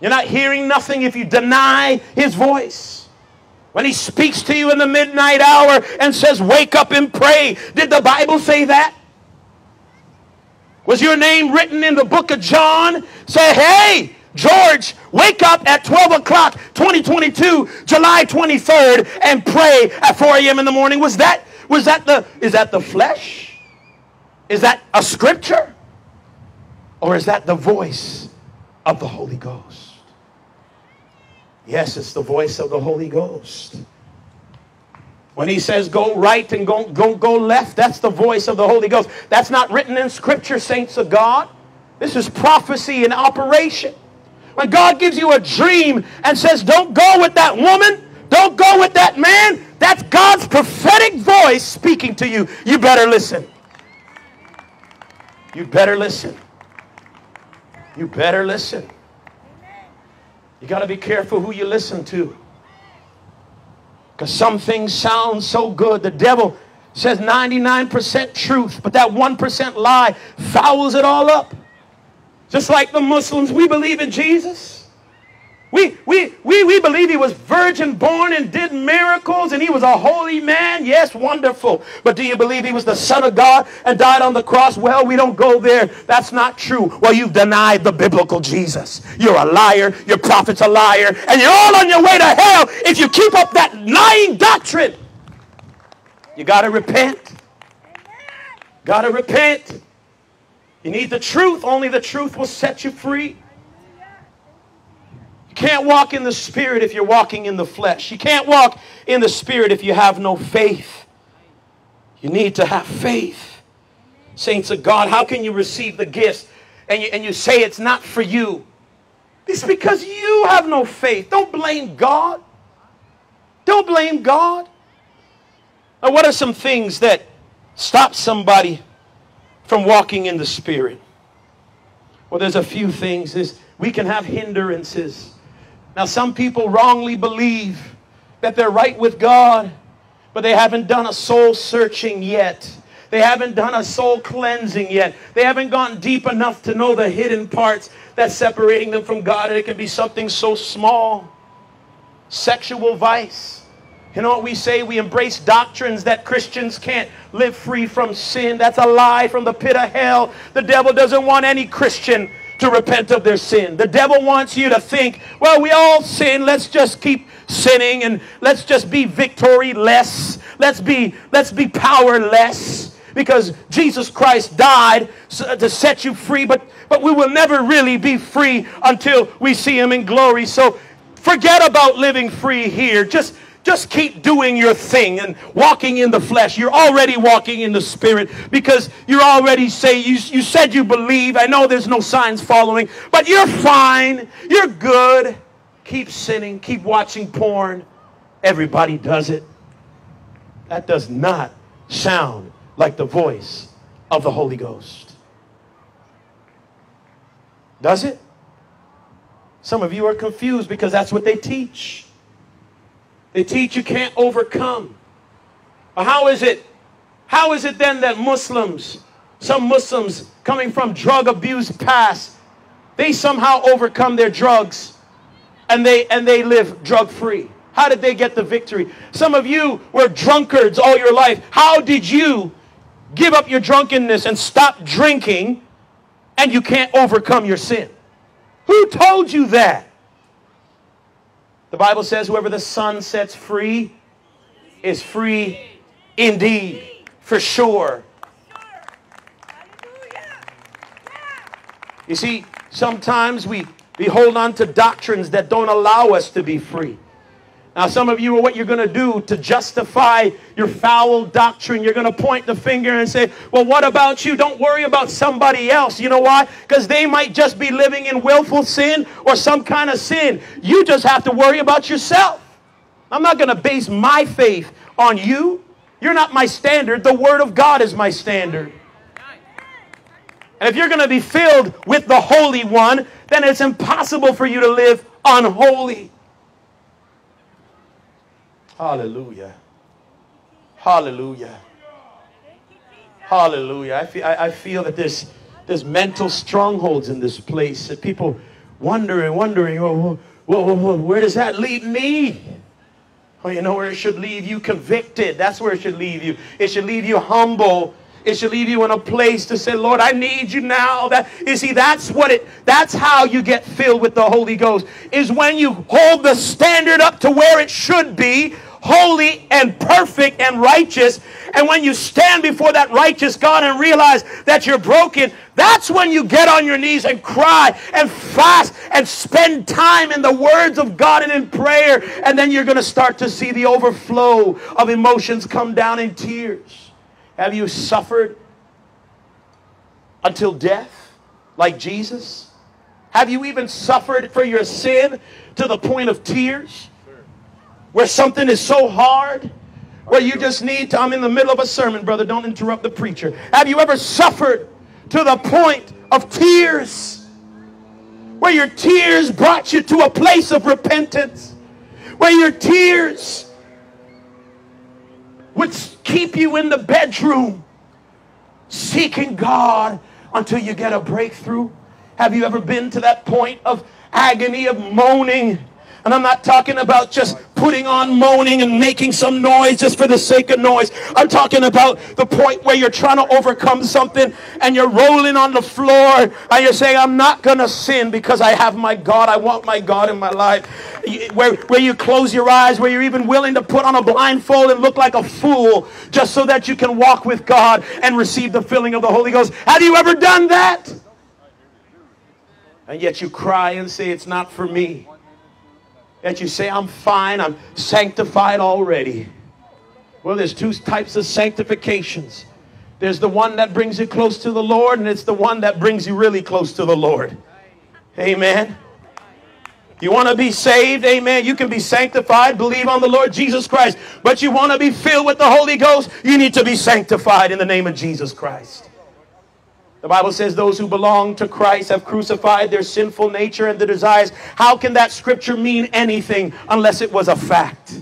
Speaker 1: You're not hearing nothing if you deny His voice. When He speaks to you in the midnight hour and says, Wake up and pray. Did the Bible say that? Was your name written in the book of John? Say, hey, George, wake up at 12 o'clock, 2022, July 23rd, and pray at 4 a.m. in the morning. Was that, was that the, is that the flesh? Is that a scripture? Or is that the voice of the Holy Ghost? Yes, it's the voice of the Holy Ghost. When he says go right and go, go, go left, that's the voice of the Holy Ghost. That's not written in Scripture, saints of God. This is prophecy in operation. When God gives you a dream and says, don't go with that woman, don't go with that man, that's God's prophetic voice speaking to you. You better listen. You better listen. You better listen. You got to be careful who you listen to. Because some things sound so good. The devil says 99% truth, but that 1% lie fouls it all up. Just like the Muslims, we believe in Jesus. We, we, we, we believe he was virgin born and did miracles and he was a holy man. Yes, wonderful. But do you believe he was the son of God and died on the cross? Well, we don't go there. That's not true. Well, you've denied the biblical Jesus. You're a liar. Your prophet's a liar. And you're all on your way to hell if you keep up that lying doctrine. You got to repent. Got to repent. You need the truth. Only the truth will set you free You can't walk in the Spirit if you're walking in the flesh. You can't walk in the Spirit if you have no faith. You need to have faith. Saints of God, how can you receive the gifts and you, and you say it's not for you? It's because you have no faith. Don't blame God. Don't blame God. Now, what are some things that stop somebody from walking in the Spirit? Well, there's a few things. There's, we can have hindrances. Now, some people wrongly believe that they're right with God, but they haven't done a soul searching yet. They haven't done a soul cleansing yet. They haven't gone deep enough to know the hidden parts that's separating them from God. And it can be something so small sexual vice. You know what we say? We embrace doctrines that Christians can't live free from sin. That's a lie from the pit of hell. The devil doesn't want any Christian to repent of their sin. The devil wants you to think, well, we all sin. Let's just keep sinning and let's just be victory less. Let's be, let's be powerless because Jesus Christ died to set you free, but, but we will never really be free until we see him in glory. So forget about living free here. Just just keep doing your thing and walking in the flesh. You're already walking in the spirit because you're already say you, you said you believe. I know there's no signs following, but you're fine. You're good. Keep sinning. Keep watching porn. Everybody does it. That does not sound like the voice of the Holy Ghost. Does it? Some of you are confused because that's what they teach. They teach you can't overcome. But how is it? How is it then that Muslims, some Muslims coming from drug abuse past, they somehow overcome their drugs and they and they live drug free? How did they get the victory? Some of you were drunkards all your life. How did you give up your drunkenness and stop drinking and you can't overcome your sin? Who told you that? The Bible says, whoever the Son sets free is free indeed, for sure. You see, sometimes we, we hold on to doctrines that don't allow us to be free. Now, some of you are what you're going to do to justify your foul doctrine. You're going to point the finger and say, Well, what about you? Don't worry about somebody else. You know why? Because they might just be living in willful sin or some kind of sin. You just have to worry about yourself. I'm not going to base my faith on you. You're not my standard. The Word of God is my standard. And if you're going to be filled with the Holy One, then it's impossible for you to live unholy. Hallelujah. Hallelujah. Hallelujah. I feel, I, I feel that there's, there's mental strongholds in this place. That people wondering, wondering, well, where does that leave me? Well, you know where it should leave you? Convicted. That's where it should leave you. It should leave you humble It should leave you in a place to say, Lord, I need you now. That you see, that's what it that's how you get filled with the Holy Ghost, is when you hold the standard up to where it should be, holy and perfect and righteous. And when you stand before that righteous God and realize that you're broken, that's when you get on your knees and cry and fast and spend time in the words of God and in prayer. And then you're going to start to see the overflow of emotions come down in tears. Have you suffered until death like Jesus? Have you even suffered for your sin to the point of tears? Where something is so hard, where you just need to, I'm in the middle of a sermon, brother, don't interrupt the preacher. Have you ever suffered to the point of tears? Where your tears brought you to a place of repentance? Where your tears would keep you in the bedroom seeking God until you get a breakthrough? Have you ever been to that point of agony, of moaning? And I'm not talking about just putting on moaning and making some noise just for the sake of noise. I'm talking about the point where you're trying to overcome something and you're rolling on the floor and you're saying, I'm not going to sin because I have my God. I want my God in my life. Where, where you close your eyes, where you're even willing to put on a blindfold and look like a fool just so that you can walk with God and receive the filling of the Holy Ghost. Have you ever done that? And yet you cry and say, It's not for me that you say, I'm fine, I'm sanctified already. Well, there's two types of sanctifications. There's the one that brings you close to the Lord, and it's the one that brings you really close to the Lord. Amen. You want to be saved? Amen. You can be sanctified, believe on the Lord Jesus Christ. But you want to be filled with the Holy Ghost? You need to be sanctified in the name of Jesus Christ. The Bible says those who belong to Christ have crucified their sinful nature and the desires. How can that scripture mean anything unless it was a fact?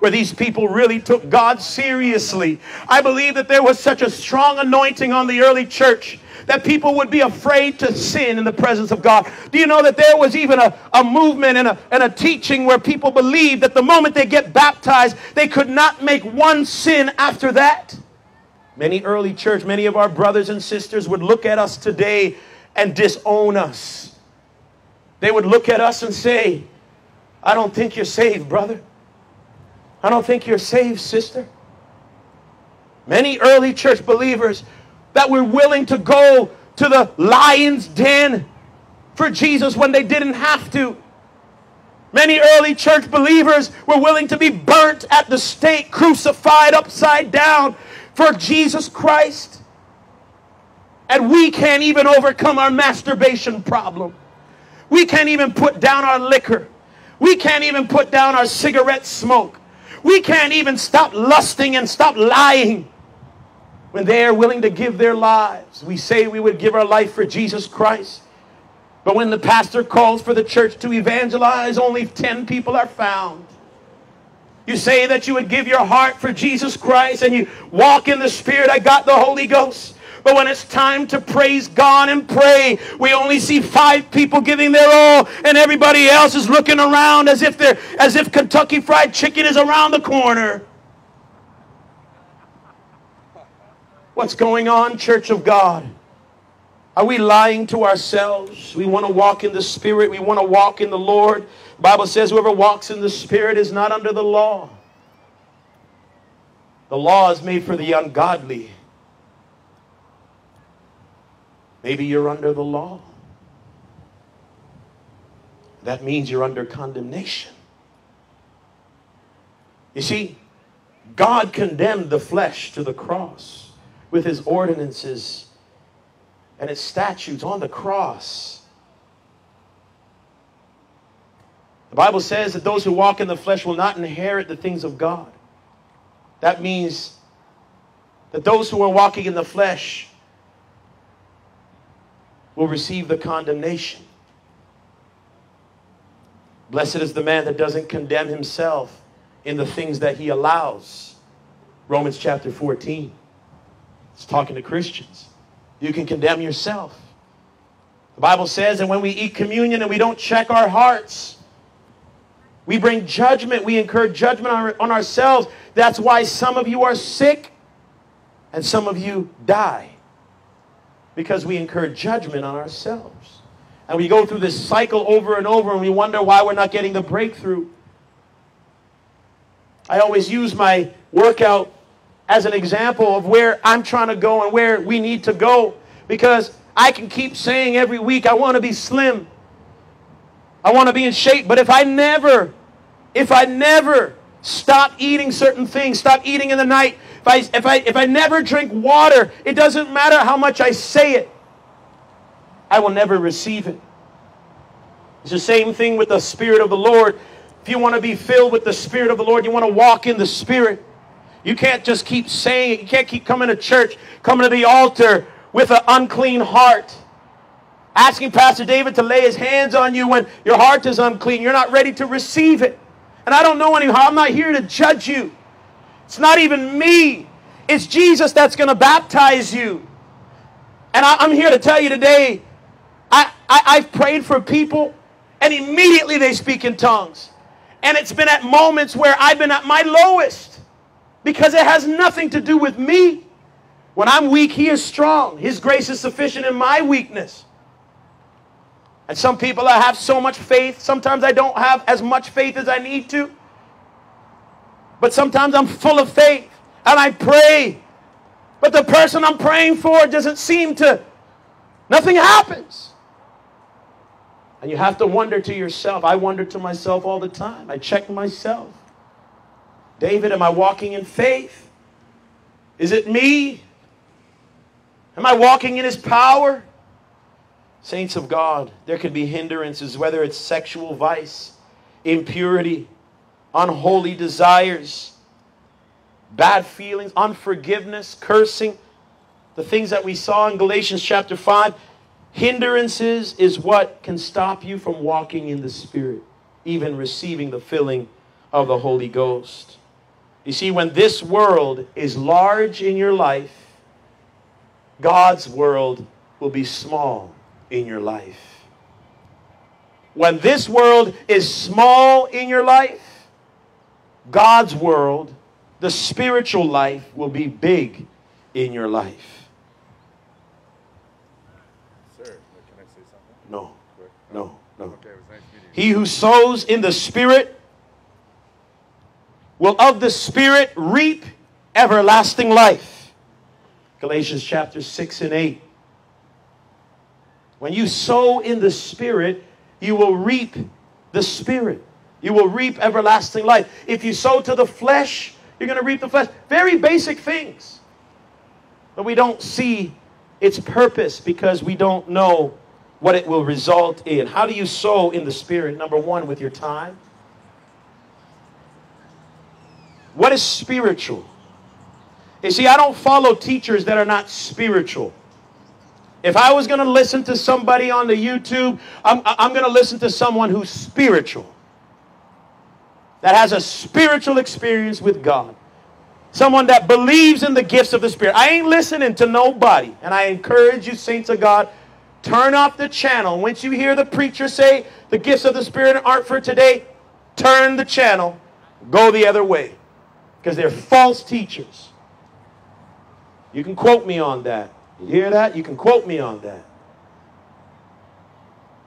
Speaker 1: Where these people really took God seriously. I believe that there was such a strong anointing on the early church that people would be afraid to sin in the presence of God. Do you know that there was even a, a movement and a, and a teaching where people believed that the moment they get baptized, they could not make one sin after that? Many early church, many of our brothers and sisters would look at us today and disown us. They would look at us and say, I don't think you're saved, brother. I don't think you're saved, sister. Many early church believers that were willing to go to the lion's den for Jesus when they didn't have to. Many early church believers were willing to be burnt at the stake, crucified upside down for Jesus Christ. And we can't even overcome our masturbation problem. We can't even put down our liquor. We can't even put down our cigarette smoke. We can't even stop lusting and stop lying when they are willing to give their lives. We say we would give our life for Jesus Christ. But when the pastor calls for the church to evangelize, only 10 people are found. You say that you would give your heart for Jesus Christ and you walk in the Spirit. I got the Holy Ghost. But when it's time to praise God and pray, we only see five people giving their all, and everybody else is looking around as if they're as if Kentucky Fried Chicken is around the corner. What's going on, Church of God? Are we lying to ourselves? We want to walk in the Spirit. We want to walk in the Lord. Bible says whoever walks in the Spirit is not under the law. The law is made for the ungodly. Maybe you're under the law. That means you're under condemnation. You see, God condemned the flesh to the cross with his ordinances and his statutes on the cross. The Bible says that those who walk in the flesh will not inherit the things of God. That means that those who are walking in the flesh will receive the condemnation. Blessed is the man that doesn't condemn himself in the things that he allows. Romans chapter 14. It's talking to Christians. You can condemn yourself. The Bible says that when we eat communion and we don't check our hearts, we bring judgment. We incur judgment on, on ourselves. That's why some of you are sick. And some of you die because we incur judgment on ourselves. And we go through this cycle over and over and we wonder why we're not getting the breakthrough. I always use my workout as an example of where I'm trying to go and where we need to go because I can keep saying every week, I want to be slim. I want to be in shape. But if I never, if I never stop eating certain things, stop eating in the night, if I, if I, if I never drink water, it doesn't matter how much I say it, I will never receive it. It's the same thing with the Spirit of the Lord. If you want to be filled with the Spirit of the Lord, you want to walk in the Spirit. You can't just keep saying it. You can't keep coming to church, coming to the altar with an unclean heart. Asking Pastor David to lay his hands on you when your heart is unclean. You're not ready to receive it. And I don't know anyhow. I'm not here to judge you. It's not even me. It's Jesus that's going to baptize you. And I, am here to tell you today, I, I, I've prayed for people and immediately they speak in tongues. And it's been at moments where I've been at my lowest because it has nothing to do with me. When I'm weak, He is strong. His grace is sufficient in my weakness. And some people I have so much faith. Sometimes I don't have as much faith as I need to. But sometimes I'm full of faith and I pray. But the person I'm praying for doesn't seem to, nothing happens. And you have to wonder to yourself. I wonder to myself all the time. I check myself. David, am I walking in faith? Is it me? Am I walking in his power? Saints of God, there can be hindrances, whether it's sexual vice, impurity, unholy desires, bad feelings, unforgiveness, cursing, the things that we saw in Galatians chapter 5. Hindrances is what can stop you from walking in the Spirit, even receiving the filling of the Holy Ghost. You see, when this world is large in your life, God's world will be small in your life. When this world is small in your life, God's world, the spiritual life, will be big in your life. Sir, can I say something? No. No. No. Okay, nice he who sows in the Spirit will of the Spirit reap everlasting life. Galatians chapter 6 and 8. When you sow in the Spirit, you will reap the Spirit. You will reap everlasting life. If you sow to the flesh, you're going to reap the flesh. Very basic things. But we don't see its purpose because we don't know what it will result in. How do you sow in the Spirit? Number one, with your time. What is spiritual? You see, I don't follow teachers that are not spiritual. If I was going to listen to somebody on the YouTube, I'm, I'm going to listen to someone who's spiritual, that has a spiritual experience with God. Someone that believes in the gifts of the Spirit. I ain't listening to nobody. And I encourage you, saints of God, Turn off the channel. Once you hear the preacher say the gifts of the Spirit aren't for today, turn the channel. Go the other way. Because they're false teachers. You can quote me on that. You hear that? You can quote me on that.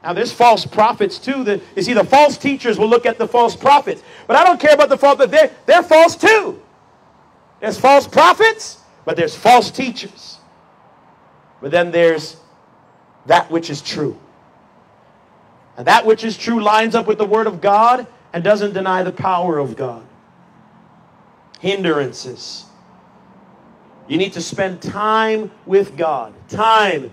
Speaker 1: Now, there's false prophets too. That you see, the false teachers will look at the false prophets, but I don't care about the false. But they're they're false too. There's false prophets, but there's false teachers. But then there's that which is true. And that which is true lines up with the Word of God and doesn't deny the power of God. Hindrances. You need to spend time with God. Time.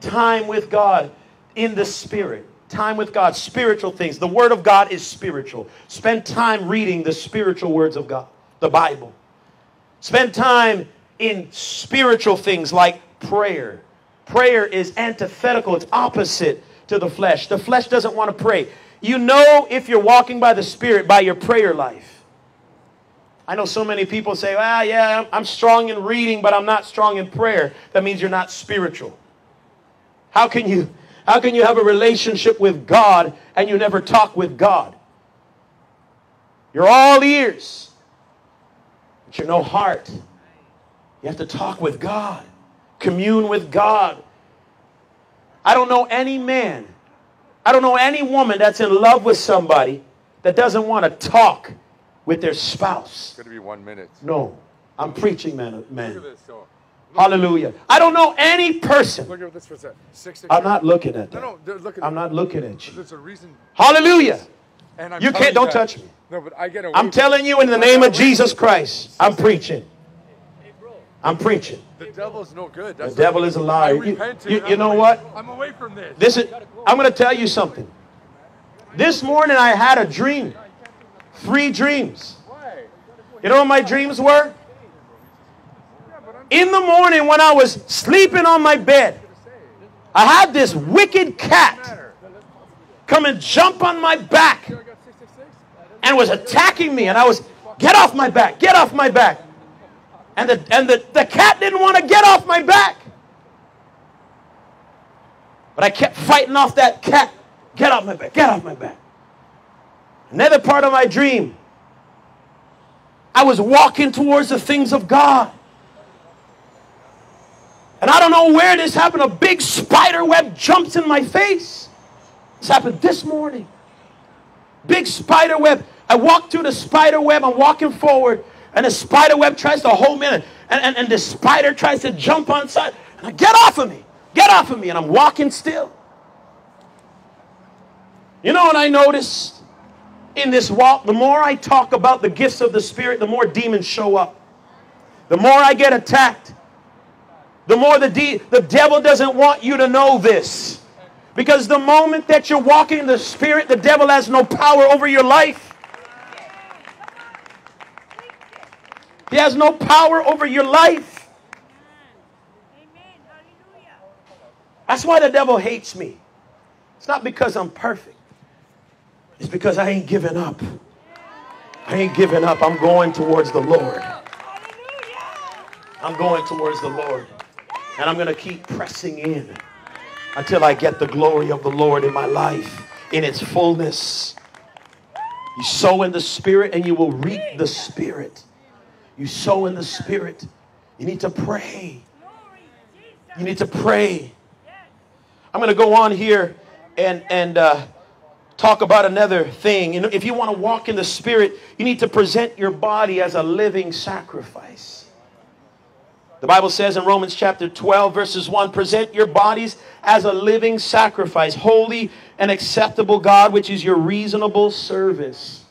Speaker 1: Time with God in the Spirit. Time with God. Spiritual things. The Word of God is spiritual. Spend time reading the spiritual words of God, the Bible. Spend time in spiritual things like prayer, Prayer is antithetical, it's opposite to the flesh. The flesh doesn't want to pray. You know if you're walking by the Spirit by your prayer life. I know so many people say, ah, yeah, I'm strong in reading, but I'm not strong in prayer. That means you're not spiritual. How can you, how can you have a relationship with God and you never talk with God? You're all ears, but you're no heart. You have to talk with God, commune with God. I don't know any man, I don't know any woman that's in love with somebody that doesn't want to talk with their spouse.
Speaker 2: It's going to be one minute.
Speaker 1: No, I'm preaching, man. Man.
Speaker 2: at this. So,
Speaker 1: Hallelujah. I don't know any person.
Speaker 2: look at this for a second. Six,
Speaker 1: I'm not looking at
Speaker 2: No,
Speaker 1: that.
Speaker 2: no. they're looking
Speaker 1: I'm not looking at you.
Speaker 2: There's a reason.
Speaker 1: Hallelujah.
Speaker 2: And I'm
Speaker 1: You can't, don't
Speaker 2: that-
Speaker 1: touch me.
Speaker 2: No, but I get away.
Speaker 1: I'm telling you in the name of Jesus Christ, I'm preaching. I'm preaching.
Speaker 2: The devil's no good.
Speaker 1: The devil is a liar. You, you- you know what?
Speaker 2: I'm away from this.
Speaker 1: This is, I'm going to tell you something. This morning I had a dream. Three dreams. You know what my dreams were? In the morning when I was sleeping on my bed, I had this wicked cat come and jump on my back
Speaker 2: I got 666.
Speaker 1: and was attacking me. And I was, get off my back, get off my back. And the, and the, the cat didn't want to get off my back. But I kept fighting off that cat. Get off my back, get off my back. Another part of my dream, I was walking towards the things of God. And I don't know where this happened. A big spider web jumps in my face. This happened this morning big spider web. I walk through the spider web. I'm walking forward, and the spider web tries to hold me, in, and, and, and the spider tries to jump on side. And I get off of me, get off of me, and I'm walking still. You know what I noticed in this walk? The more I talk about the gifts of the Spirit, the more demons show up. The more I get attacked, the more the, de- the devil doesn't want you to know this. Because the moment that you're walking in the Spirit, the devil has no power over your life. He has no power over your life. That's why the devil hates me. It's not because I'm perfect, it's because I ain't giving up. I ain't giving up. I'm going towards the Lord. I'm going towards the Lord. And I'm going to keep pressing in until I get the glory of the Lord in my life in its fullness. You sow in the Spirit and you will reap the Spirit. You sow in the Spirit. You need to pray. You need to pray. I'm going to go on here and and uh, talk about another thing. If you want to walk in the Spirit, you need to present your body as a living sacrifice. The Bible says in Romans chapter 12, verses 1 present your bodies as a living sacrifice, holy and acceptable God, which is your reasonable service.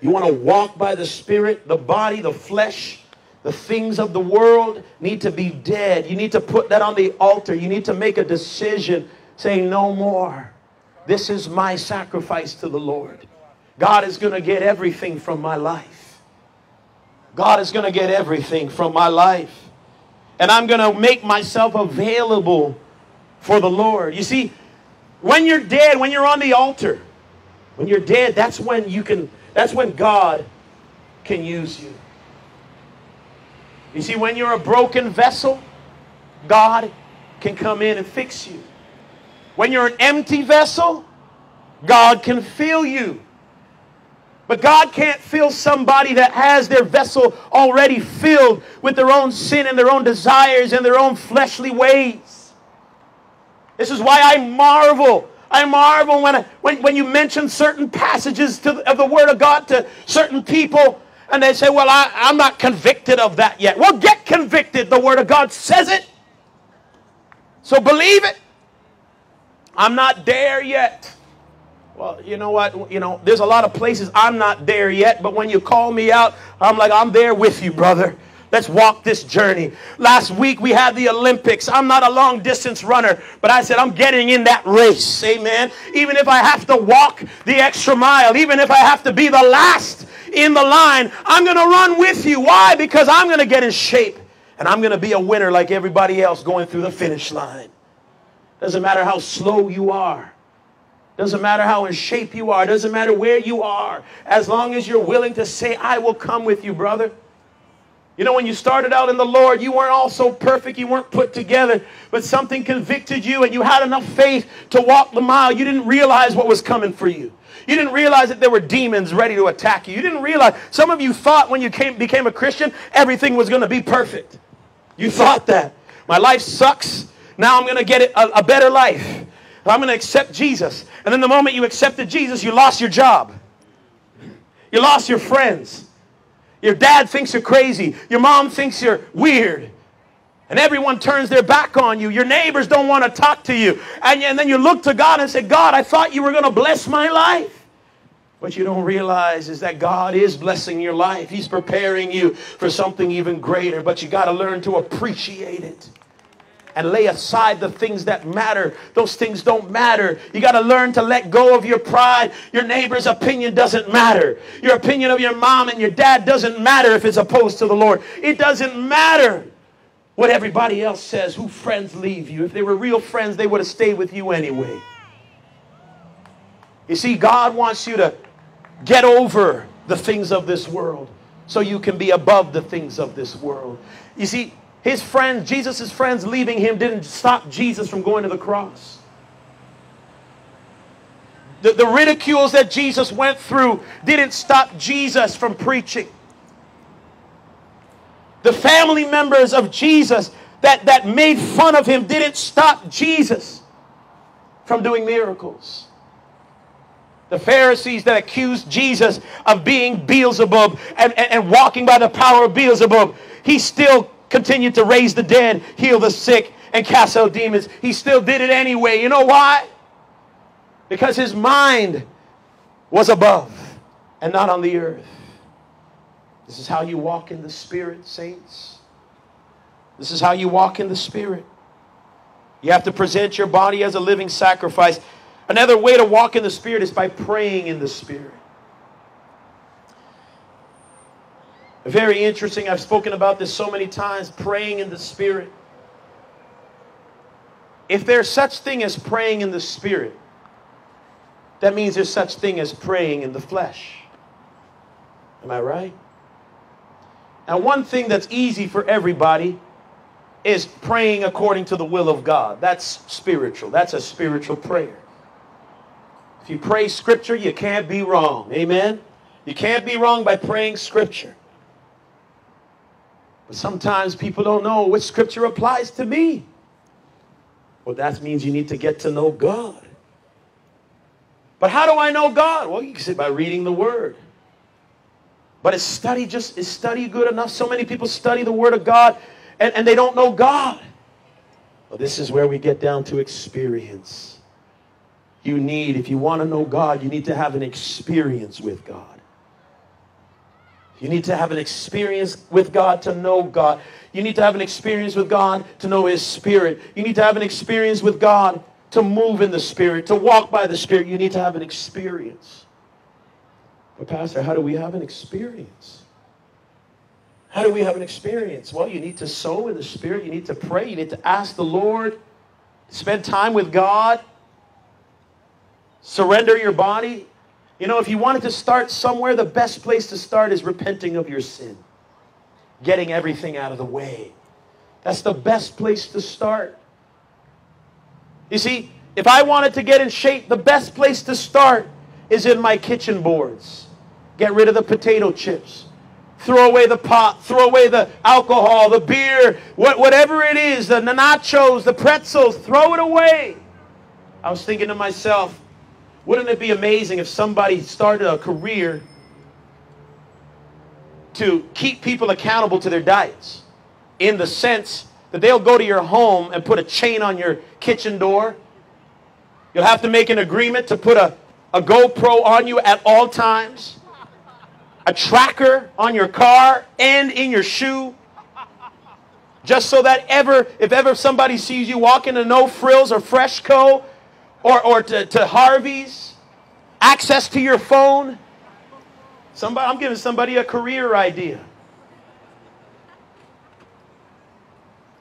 Speaker 1: You want to walk by the Spirit, the body, the flesh, the things of the world need to be dead. You need to put that on the altar. You need to make a decision saying, No more. This is my sacrifice to the Lord. God is going to get everything from my life. God is going to get everything from my life. And I'm going to make myself available for the Lord. You see, when you're dead, when you're on the altar, when you're dead, that's when you can, that's when God can use you. You see, when you're a broken vessel, God can come in and fix you. When you're an empty vessel, God can fill you. But God can't fill somebody that has their vessel already filled with their own sin and their own desires and their own fleshly ways. This is why I marvel. I marvel when, I, when, when you mention certain passages to, of the Word of God to certain people and they say, Well, I, I'm not convicted of that yet. Well, get convicted. The Word of God says it. So believe it. I'm not there yet. Well, you know what? You know, there's a lot of places I'm not there yet, but when you call me out, I'm like, I'm there with you, brother. Let's walk this journey. Last week we had the Olympics. I'm not a long distance runner, but I said I'm getting in that race. Amen. Even if I have to walk the extra mile, even if I have to be the last in the line, I'm going to run with you. Why? Because I'm going to get in shape and I'm going to be a winner like everybody else going through the finish line. Doesn't matter how slow you are. Doesn't matter how in shape you are. Doesn't matter where you are. As long as you're willing to say, I will come with you, brother. You know, when you started out in the Lord, you weren't all so perfect, you weren't put together, but something convicted you and you had enough faith to walk the mile. You didn't realize what was coming for you. You didn't realize that there were demons ready to attack you. You didn't realize, some of you thought when you came, became a Christian, everything was going to be perfect. You thought that. My life sucks. Now I'm going to get a, a better life. I'm going to accept Jesus. And then the moment you accepted Jesus, you lost your job. You lost your friends. Your dad thinks you're crazy. Your mom thinks you're weird. And everyone turns their back on you. Your neighbors don't want to talk to you. And, and then you look to God and say, God, I thought you were going to bless my life. What you don't realize is that God is blessing your life. He's preparing you for something even greater. But you got to learn to appreciate it and lay aside the things that matter. Those things don't matter. You got to learn to let go of your pride. Your neighbor's opinion doesn't matter. Your opinion of your mom and your dad doesn't matter if it's opposed to the Lord. It doesn't matter what everybody else says, who friends leave you. If they were real friends, they would have stayed with you anyway. You see, God wants you to get over the things of this world so you can be above the things of this world. You see, his friends, Jesus' friends leaving him didn't stop Jesus from going to the cross. The, the ridicules that Jesus went through didn't stop Jesus from preaching. The family members of Jesus that, that made fun of him didn't stop Jesus from doing miracles. The Pharisees that accused Jesus of being Beelzebub and, and, and walking by the power of Beelzebub, he still continued to raise the dead, heal the sick, and cast out demons. He still did it anyway. You know why? Because his mind was above and not on the earth. This is how you walk in the Spirit, saints. This is how you walk in the Spirit. You have to present your body as a living sacrifice. Another way to walk in the Spirit is by praying in the Spirit. Very interesting. I've spoken about this so many times praying in the Spirit. If there's such thing as praying in the Spirit, that means there's such thing as praying in the flesh. Am I right? Now, one thing that's easy for everybody is praying according to the will of God. That's spiritual. That's a spiritual prayer. If you pray scripture, you can't be wrong. Amen? You can't be wrong by praying scripture. But sometimes people don't know which scripture applies to me. Well, that means you need to get to know God. But how do I know God? Well, you can say by reading the Word. But is study just is study good enough? So many people study the Word of God and, and they don't know God. Well, this is where we get down to experience. You need, if you want to know God, you need to have an experience with God. You need to have an experience with God to know God. You need to have an experience with God to know His Spirit. You need to have an experience with God to move in the Spirit, to walk by the Spirit. You need to have an experience. But, Pastor, how do we have an experience? How do we have an experience? Well, you need to sow in the Spirit. You need to pray. You need to ask the Lord. Spend time with God. Surrender your body. You know, if you wanted to start somewhere, the best place to start is repenting of your sin, getting everything out of the way. That's the best place to start. You see, if I wanted to get in shape, the best place to start is in my kitchen boards. Get rid of the potato chips. Throw away the pot, throw away the alcohol, the beer, whatever it is, the nachos, the pretzels, throw it away. I was thinking to myself, wouldn't it be amazing if somebody started a career to keep people accountable to their diets in the sense that they'll go to your home and put a chain on your kitchen door. You'll have to make an agreement to put a, a GoPro on you at all times, a tracker on your car and in your shoe. Just so that ever, if ever somebody sees you walking to No Frills or fresh Freshco, or, or to, to Harvey's, access to your phone. Somebody, I'm giving somebody a career idea.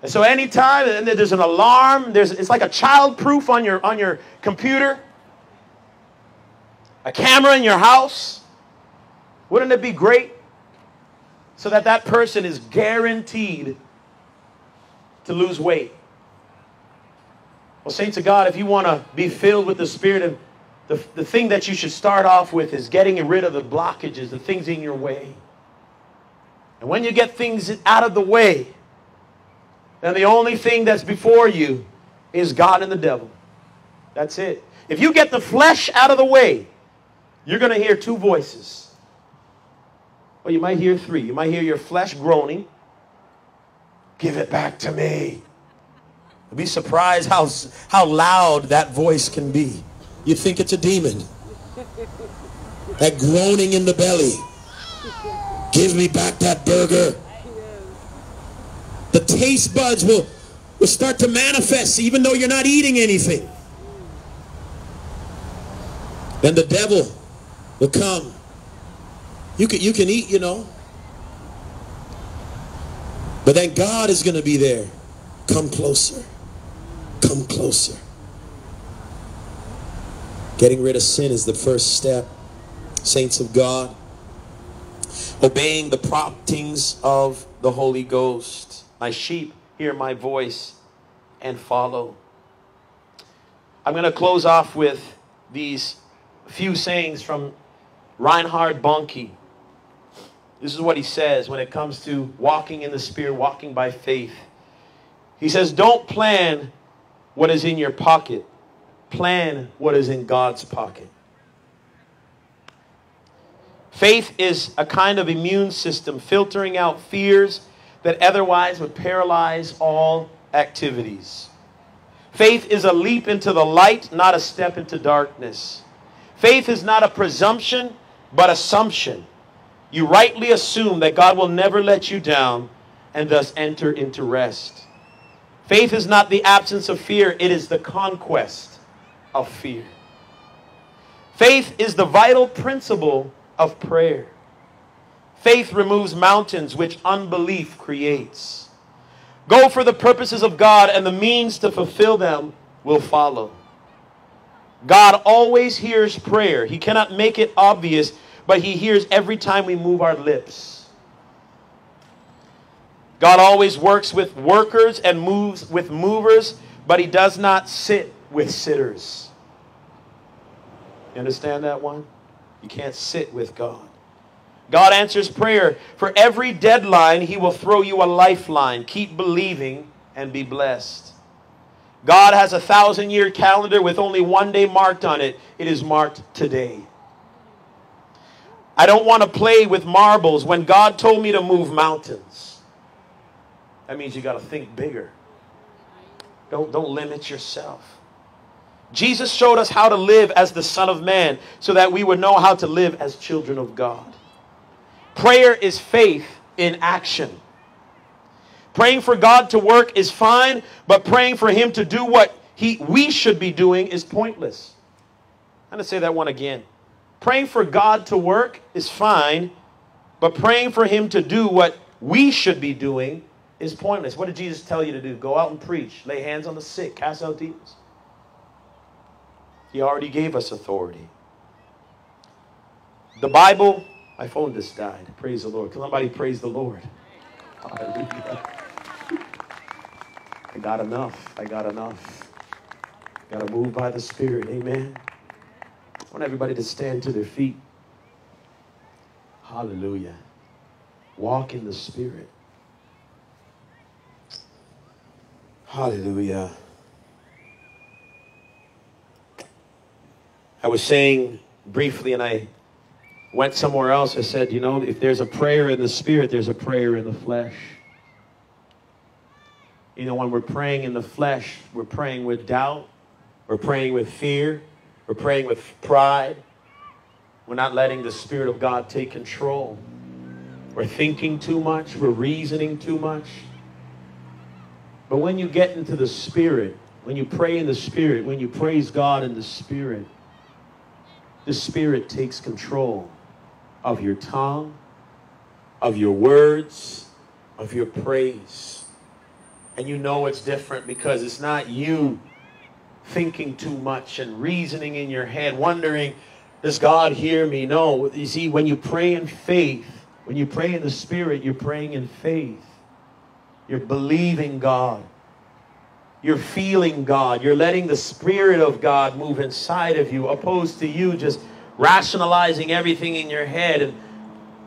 Speaker 1: And so anytime and there's an alarm, there's it's like a child proof on your on your computer. A camera in your house. Wouldn't it be great so that that person is guaranteed to lose weight. Well, saints of God, if you want to be filled with the Spirit, and the, the thing that you should start off with is getting rid of the blockages, the things in your way. And when you get things out of the way, then the only thing that's before you is God and the devil. That's it. If you get the flesh out of the way, you're going to hear two voices. Well, you might hear three. You might hear your flesh groaning. Give it back to me. You'll be surprised how, how loud that voice can be. You think it's a demon. That groaning in the belly. Give me back that burger. The taste buds will, will start to manifest even though you're not eating anything. Then the devil will come. You can, you can eat, you know. But then God is going to be there. Come closer. Come closer. Getting rid of sin is the first step. Saints of God. Obeying the promptings of the Holy Ghost. My sheep hear my voice and follow. I'm going to close off with these few sayings from Reinhard Bonnke. This is what he says when it comes to walking in the Spirit, walking by faith. He says, Don't plan what is in your pocket, plan what is in God's pocket. Faith is a kind of immune system filtering out fears that otherwise would paralyze all activities. Faith is a leap into the light, not a step into darkness. Faith is not a presumption, but assumption you rightly assume that God will never let you down and thus enter into rest. Faith is not the absence of fear, it is the conquest of fear. Faith is the vital principle of prayer. Faith removes mountains which unbelief creates. Go for the purposes of God, and the means to fulfill them will follow. God always hears prayer. He cannot make it obvious but he hears every time we move our lips. God always works with workers and moves with movers, but he does not sit with sitters. You understand that one? You can't sit with God. God answers prayer. For every deadline, he will throw you a lifeline. Keep believing and be blessed. God has a thousand year calendar with only one day marked on it. It is marked today. I don't want to play with marbles when God told me to move mountains. That means you got to think bigger. Don't, don't limit yourself. Jesus showed us how to live as the Son of Man so that we would know how to live as children of God. Prayer is faith in action. Praying for God to work is fine, but praying for Him to do what he, we should be doing is pointless. I'm going to say that one again. Praying for God to work is fine, but praying for Him to do what we should be doing is pointless. What did Jesus tell you to do? Go out and preach, lay hands on the sick, cast out demons. He already gave us authority. The Bible, my phone just died. Praise the Lord. Can somebody praise the Lord? Hallelujah. I got enough. I got enough. Got to move by the Spirit. Amen. I want everybody to stand to their feet. Hallelujah. Walk in the Spirit. Hallelujah. I was saying briefly, and I went somewhere else. I said, you know, if there's a prayer in the Spirit, there's a prayer in the flesh. You know, when we're praying in the flesh, we're praying with doubt, we're praying with fear, we're praying with pride. We're not letting the Spirit of God take control. We're thinking too much. We're reasoning too much. But when you get into the Spirit, when you pray in the Spirit, when you praise God in the Spirit, the Spirit takes control of your tongue, of your words, of your praise. And you know it's different because it's not you thinking too much and reasoning in your head, wondering, does God hear me? No. You see, when you pray in faith, When you pray in the Spirit, you're praying in faith. You're believing God. You're feeling God. You're letting the Spirit of God move inside of you, opposed to you just rationalizing everything in your head and,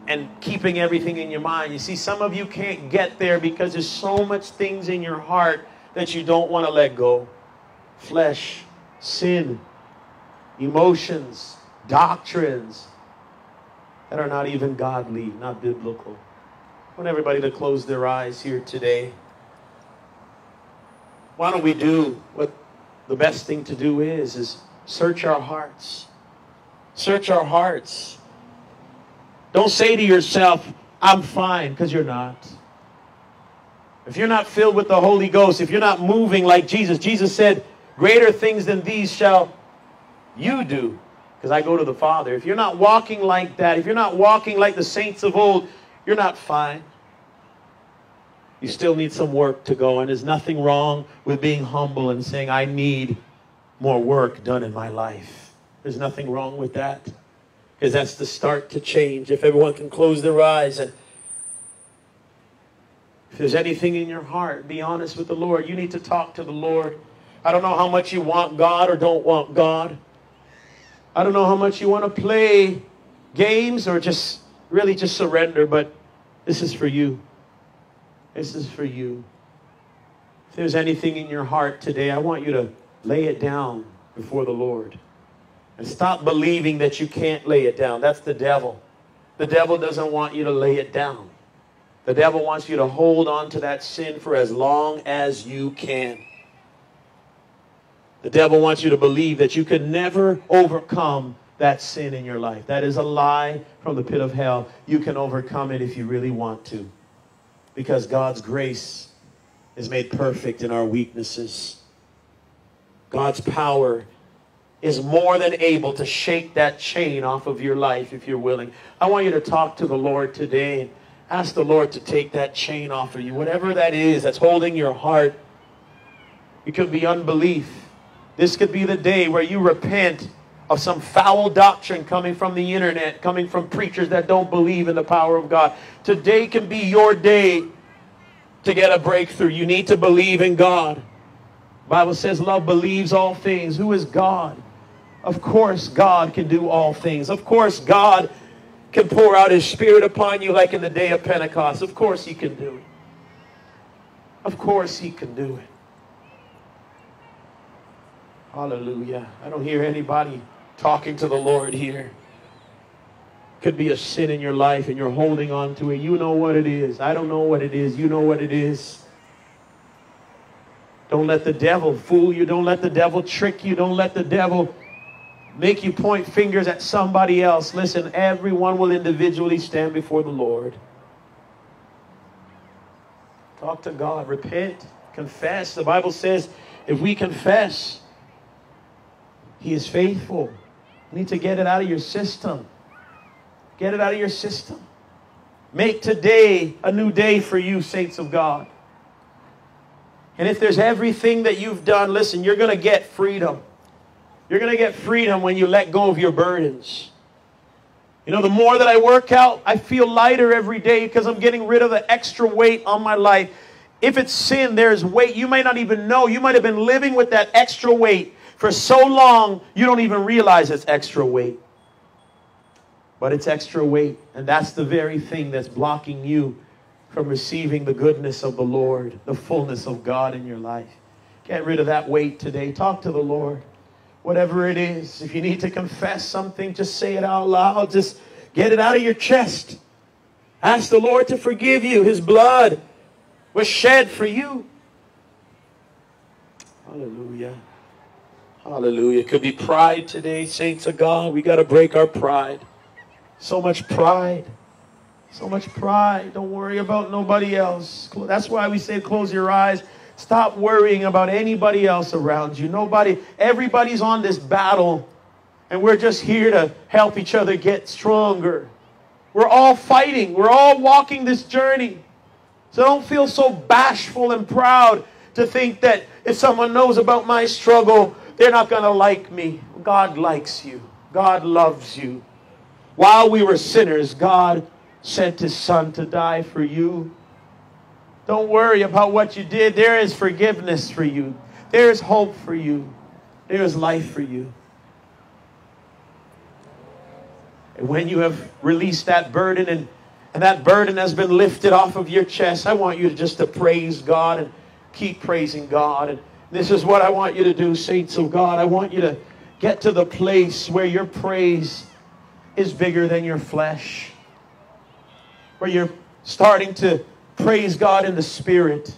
Speaker 1: and keeping everything in your mind. You see, some of you can't get there because there's so much things in your heart that you don't want to let go flesh, sin, emotions, doctrines that are not even godly, not biblical. I want everybody to close their eyes here today. Why don't we do what the best thing to do is is search our hearts. Search our hearts. Don't say to yourself, I'm fine, because you're not. If you're not filled with the Holy Ghost, if you're not moving like Jesus, Jesus said, Greater things than these shall you do, because I go to the Father. If you're not walking like that, if you're not walking like the saints of old, you're not fine. You still need some work to go, and there's nothing wrong with being humble and saying, I need more work done in my life. There's nothing wrong with that, because that's the start to change. If everyone can close their eyes and if there's anything in your heart, be honest with the Lord. You need to talk to the Lord. I don't know how much you want God or don't want God. I don't know how much you want to play games or just really just surrender, but this is for you. This is for you. If there's anything in your heart today, I want you to lay it down before the Lord. And stop believing that you can't lay it down. That's the devil. The devil doesn't want you to lay it down. The devil wants you to hold on to that sin for as long as you can. The devil wants you to believe that you can never overcome that sin in your life. That is a lie from the pit of hell. You can overcome it if you really want to. Because God's grace is made perfect in our weaknesses. God's power is more than able to shake that chain off of your life if you're willing. I want you to talk to the Lord today and Ask the Lord to take that chain off of you. Whatever that is that's holding your heart. It could be unbelief. This could be the day where you repent of some foul doctrine coming from the internet, coming from preachers that don't believe in the power of God. Today can be your day to get a breakthrough. You need to believe in God. Bible says love believes all things. Who is God? Of course God can do all things. Of course God can pour out his spirit upon you like in the day of Pentecost. Of course he can do it. Of course he can do it. Hallelujah. I don't hear anybody talking to the Lord here. Could be a sin in your life and you're holding on to it. You know what it is. I don't know what it is. You know what it is. Don't let the devil fool you. Don't let the devil trick you. Don't let the devil make you point fingers at somebody else. Listen, everyone will individually stand before the Lord. Talk to God, repent, confess. The Bible says if we confess, He is faithful. You need to get it out of your system. Get it out of your system. Make today a new day for you, saints of God. And if there's everything that you've done, listen, you're going to get freedom. You're going to get freedom when you let go of your burdens. You know, the more that I work out, I feel lighter every day because I'm getting rid of the extra weight on my life. If it's sin, there's weight. You might not even know. You might have been living with that extra weight for so long, you don't even realize it's extra weight. But it's extra weight. And that's the very thing that's blocking you from receiving the goodness of the Lord, the fullness of God in your life. Get rid of that weight today. Talk to the Lord whatever it is. If you need to confess something, just say it out loud. Just get it out of your chest. Ask the Lord to forgive you. His blood was shed for you. Hallelujah. Hallelujah. It could be pride today, saints of God. We got to break our pride. So much pride. So much pride. Don't worry about nobody else. That's why we say close your eyes Stop worrying about anybody else around you. Nobody, everybody's on this battle, and we're just here to help each other get stronger. We're all fighting, we're all walking this journey. So don't feel so bashful and proud to think that if someone knows about my struggle, they're not going to like me. God likes you, God loves you. While we were sinners, God sent his son to die for you. Don't worry about what you did. There is forgiveness for you. There is hope for you. There is life for you. And when you have released that burden and, and that burden has been lifted off of your chest, I want you to just to praise God and keep praising God. And this is what I want you to do, saints of God. I want you to get to the place where your praise is bigger than your flesh. Where you're starting to praise God in the Spirit.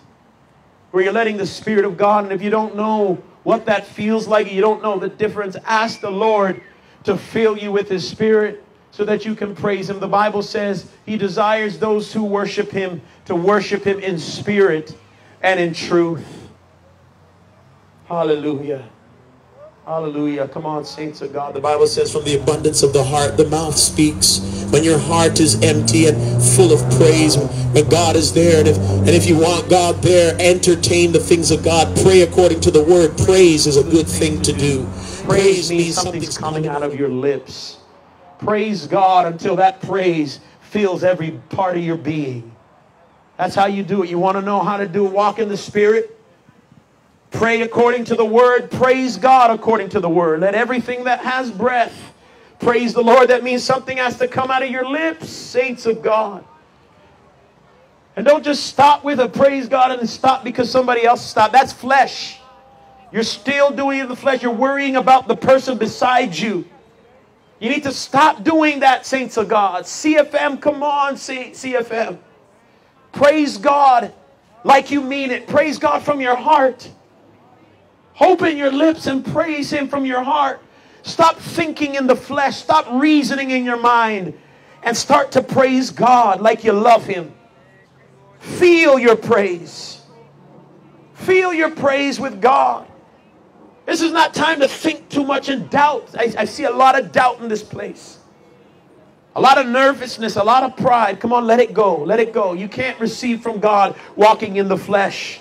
Speaker 1: Where you're letting the Spirit of God, and if you don't know what that feels like, you don't know the difference, ask the Lord to fill you with His Spirit so that you can praise Him. The Bible says He desires those who worship Him to worship Him in spirit and in truth. Hallelujah. Hallelujah. Come on, saints of God.
Speaker 3: The Bible says, from the abundance of the heart, the mouth speaks. When your heart is empty and full of praise, when God is there, and if, and if you want God there, entertain the things of God. Pray according to the word. Praise is a good thing to do.
Speaker 1: Praise means something's coming out of your lips. Praise God until that praise fills every part of your being. That's how you do it. You want to know how to do it? Walk in the Spirit. Pray according to the word. Praise God according to the word. Let everything that has breath praise the Lord. That means something has to come out of your lips, saints of God. And don't just stop with a praise God and stop because somebody else stopped. That's flesh. You're still doing it in the flesh. You're worrying about the person beside you. You need to stop doing that, saints of God. CFM, come on, C- CFM. Praise God like you mean it. Praise God from your heart. Open your lips and praise Him from your heart. Stop thinking in the flesh. Stop reasoning in your mind. And start to praise God like you love Him. Feel your praise. Feel your praise with God. This is not time to think too much and doubt. I, I see a lot of doubt in this place. A lot of nervousness, a lot of pride. Come on, let it go. Let it go. You can't receive from God walking in the flesh.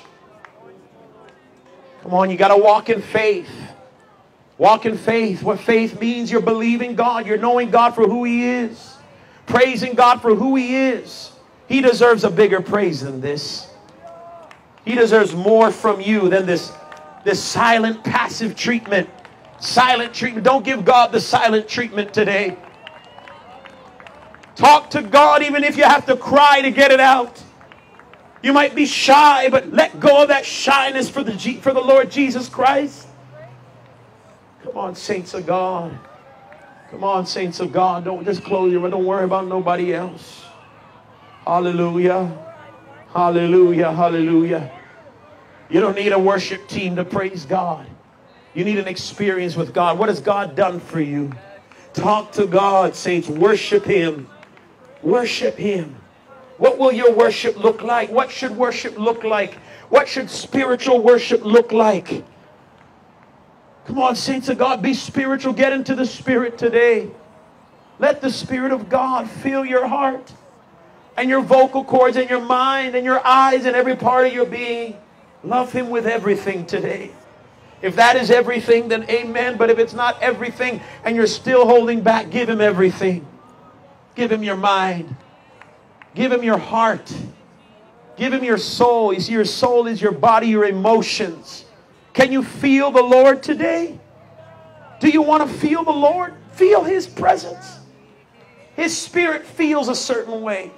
Speaker 1: Come on, you got to walk in faith. Walk in faith. What faith means, you're believing God. You're knowing God for who He is. Praising God for who He is. He deserves a bigger praise than this. He deserves more from you than this, this silent, passive treatment. Silent treatment. Don't give God the silent treatment today. Talk to God even if you have to cry to get it out. You might be shy, but let go of that shyness for the, G- for the Lord Jesus Christ. Come on, saints of God. Come on, saints of God. Don't just close your mouth. Don't worry about nobody else. Hallelujah. Hallelujah. Hallelujah. You don't need a worship team to praise God. You need an experience with God. What has God done for you? Talk to God, saints. Worship Him. Worship Him. What will your worship look like? What should worship look like? What should spiritual worship look like? Come on, saints of God, be spiritual. Get into the Spirit today. Let the Spirit of God fill your heart and your vocal cords and your mind and your eyes and every part of your being. Love Him with everything today. If that is everything, then amen. But if it's not everything and you're still holding back, give Him everything. Give Him your mind. Give Him your heart. Give Him your soul. You see, your soul is your body, your emotions. Can you feel the Lord today? Do you want to feel the Lord? Feel His presence. His spirit feels a certain way.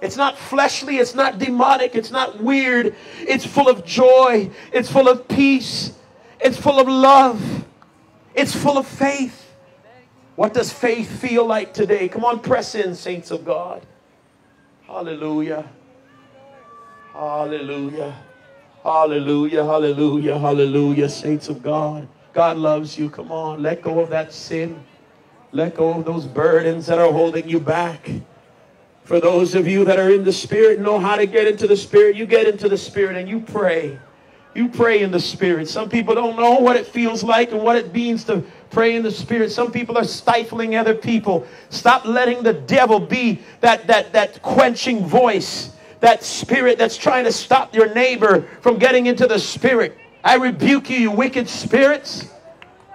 Speaker 1: It's not fleshly, it's not demonic, it's not weird. It's full of joy, it's full of peace, it's full of love, it's full of faith. What does faith feel like today? Come on, press in, saints of God. Hallelujah. Hallelujah. Hallelujah. Hallelujah. Hallelujah. Saints of God. God loves you. Come on. Let go of that sin. Let go of those burdens that are holding you back. For those of you that are in the Spirit, know how to get into the Spirit. You get into the Spirit and you pray. You pray in the Spirit. Some people don't know what it feels like and what it means to pray in the Spirit. Some people are stifling other people. Stop letting the devil be that, that, that quenching voice, that spirit that's trying to stop your neighbor from getting into the Spirit. I rebuke you, you wicked spirits.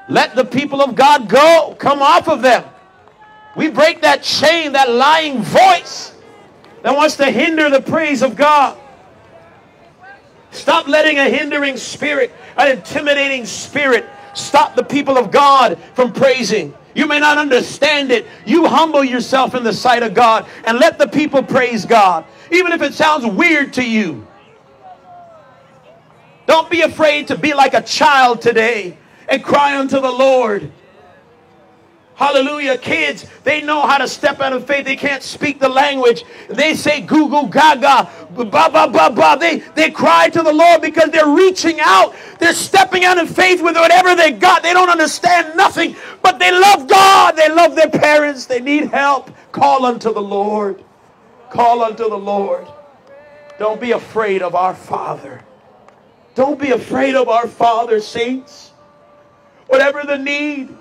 Speaker 1: Let the people of God go. Come off of them. We break that chain, that lying voice that wants to hinder the praise of God. Stop letting a hindering spirit, an intimidating spirit, stop the people of God from praising. You may not understand it. You humble yourself in the sight of God and let the people praise God, even if it sounds weird to you. Don't be afraid to be like a child today and cry unto the Lord. Hallelujah. Kids, they know how to step out of faith. They can't speak the language. They say goo goo gaga, ba ba ba ba. They, they cry to the Lord because they're reaching out. They're stepping out in faith with whatever they got. They don't understand nothing, but they love God. They love their parents. They need help. Call unto the Lord. Call unto the Lord. Don't be afraid of our Father. Don't be afraid of our Father, saints. Whatever the need,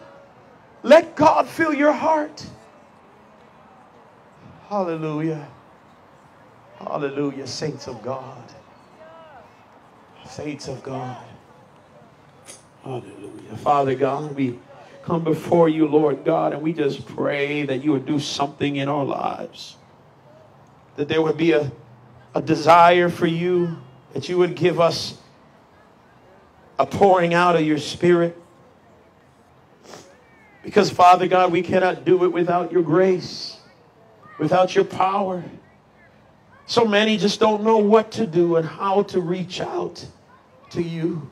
Speaker 1: let God fill your heart. Hallelujah. Hallelujah, saints of God. Saints of God. Hallelujah. Father God, we come before you, Lord God, and we just pray that you would do something in our lives. That there would be a, a desire for you, that you would give us a pouring out of your spirit. Because, Father God, we cannot do it without your grace, without your power. So many just don't know what to do and how to reach out to you.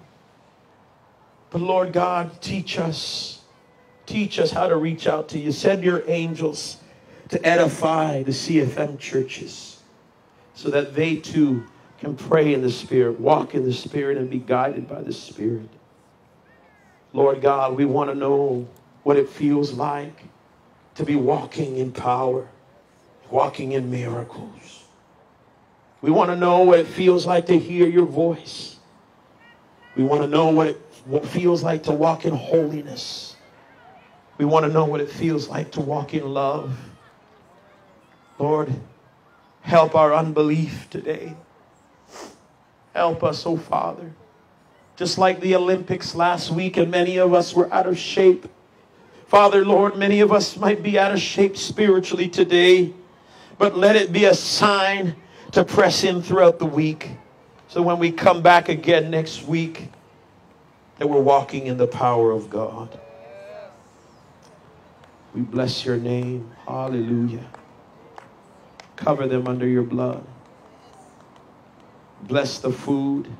Speaker 1: But, Lord God, teach us. Teach us how to reach out to you. Send your angels to edify the CFM churches so that they too can pray in the Spirit, walk in the Spirit, and be guided by the Spirit. Lord God, we want to know what it feels like to be walking in power, walking in miracles. We want to know what it feels like to hear your voice. We want to know what it what feels like to walk in holiness. We want to know what it feels like to walk in love. Lord, help our unbelief today. Help us, oh Father. Just like the Olympics last week, and many of us were out of shape. Father, Lord, many of us might be out of shape spiritually today, but let it be a sign to press in throughout the week. So when we come back again next week, that we're walking in the power of God. We bless your name. Hallelujah. Cover them under your blood. Bless the food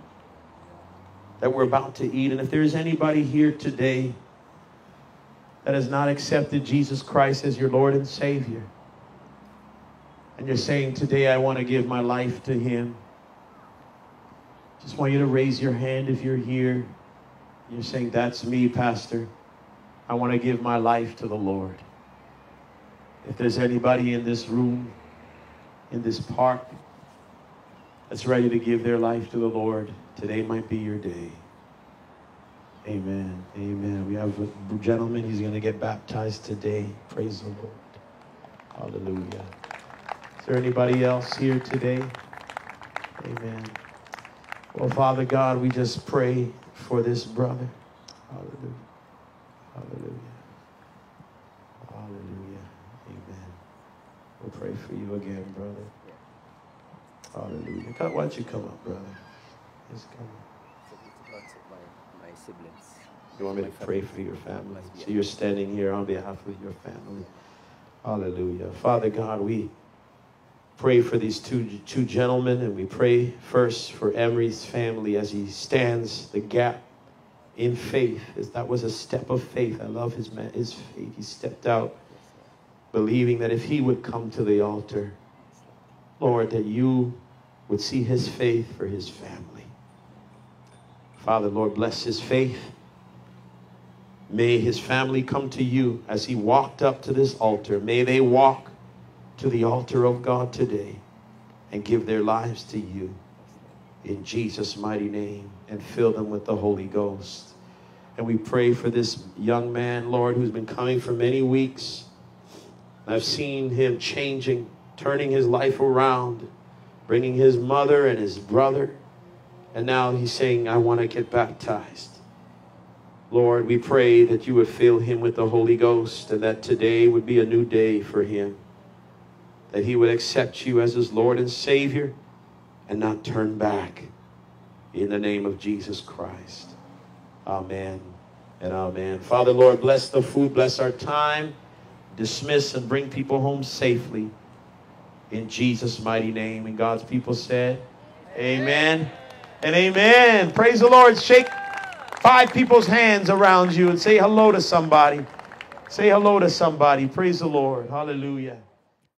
Speaker 1: that we're about to eat. And if there's anybody here today that has not accepted Jesus Christ as your Lord and Savior, and you're saying, Today I want to give my life to Him, just want you to raise your hand if you're here. You're saying, That's me, Pastor. I want to give my life to the Lord. If there's anybody in this room, in this park, that's ready to give their life to the Lord, today might be your day. Amen. Amen. We have a gentleman, he's going to get baptized today. Praise the Lord. Hallelujah. Is there anybody else here today? Amen. Well, Father God, we just pray for this brother. Hallelujah. Hallelujah. Hallelujah. Amen. We'll pray for you again, brother. Hallelujah. God, why don't you come up, brother? Just come up.
Speaker 4: Lots of my, my siblings.
Speaker 1: You want me to pray for your family? So you're standing here on behalf of your family. Hallelujah. Father God, we pray for these two, two gentlemen, and we pray first for Emery's family as he stands the gap in faith. As That was a step of faith. I love his, man, his faith. He stepped out believing that if he would come to the altar, Lord, that you would see his faith for his family. Father, Lord, bless his faith. May his family come to you as he walked up to this altar. May they walk to the altar of God today and give their lives to you in Jesus' mighty name and fill them with the Holy Ghost. And we pray for this young man, Lord, who's been coming for many weeks. I've seen him changing, turning his life around, bringing his mother and his brother. And now he's saying, I want to get baptized. Lord, we pray that you would fill him with the Holy Ghost and that today would be a new day for him. That he would accept you as his Lord and Savior and not turn back. In the name of Jesus Christ. Amen and amen. Father, Lord, bless the food, bless our time. Dismiss and bring people home safely. In Jesus' mighty name. And God's people said, Amen and amen. Praise the Lord. Shake five people's hands around you and say hello to somebody. Say hello to somebody. Praise the Lord. Hallelujah.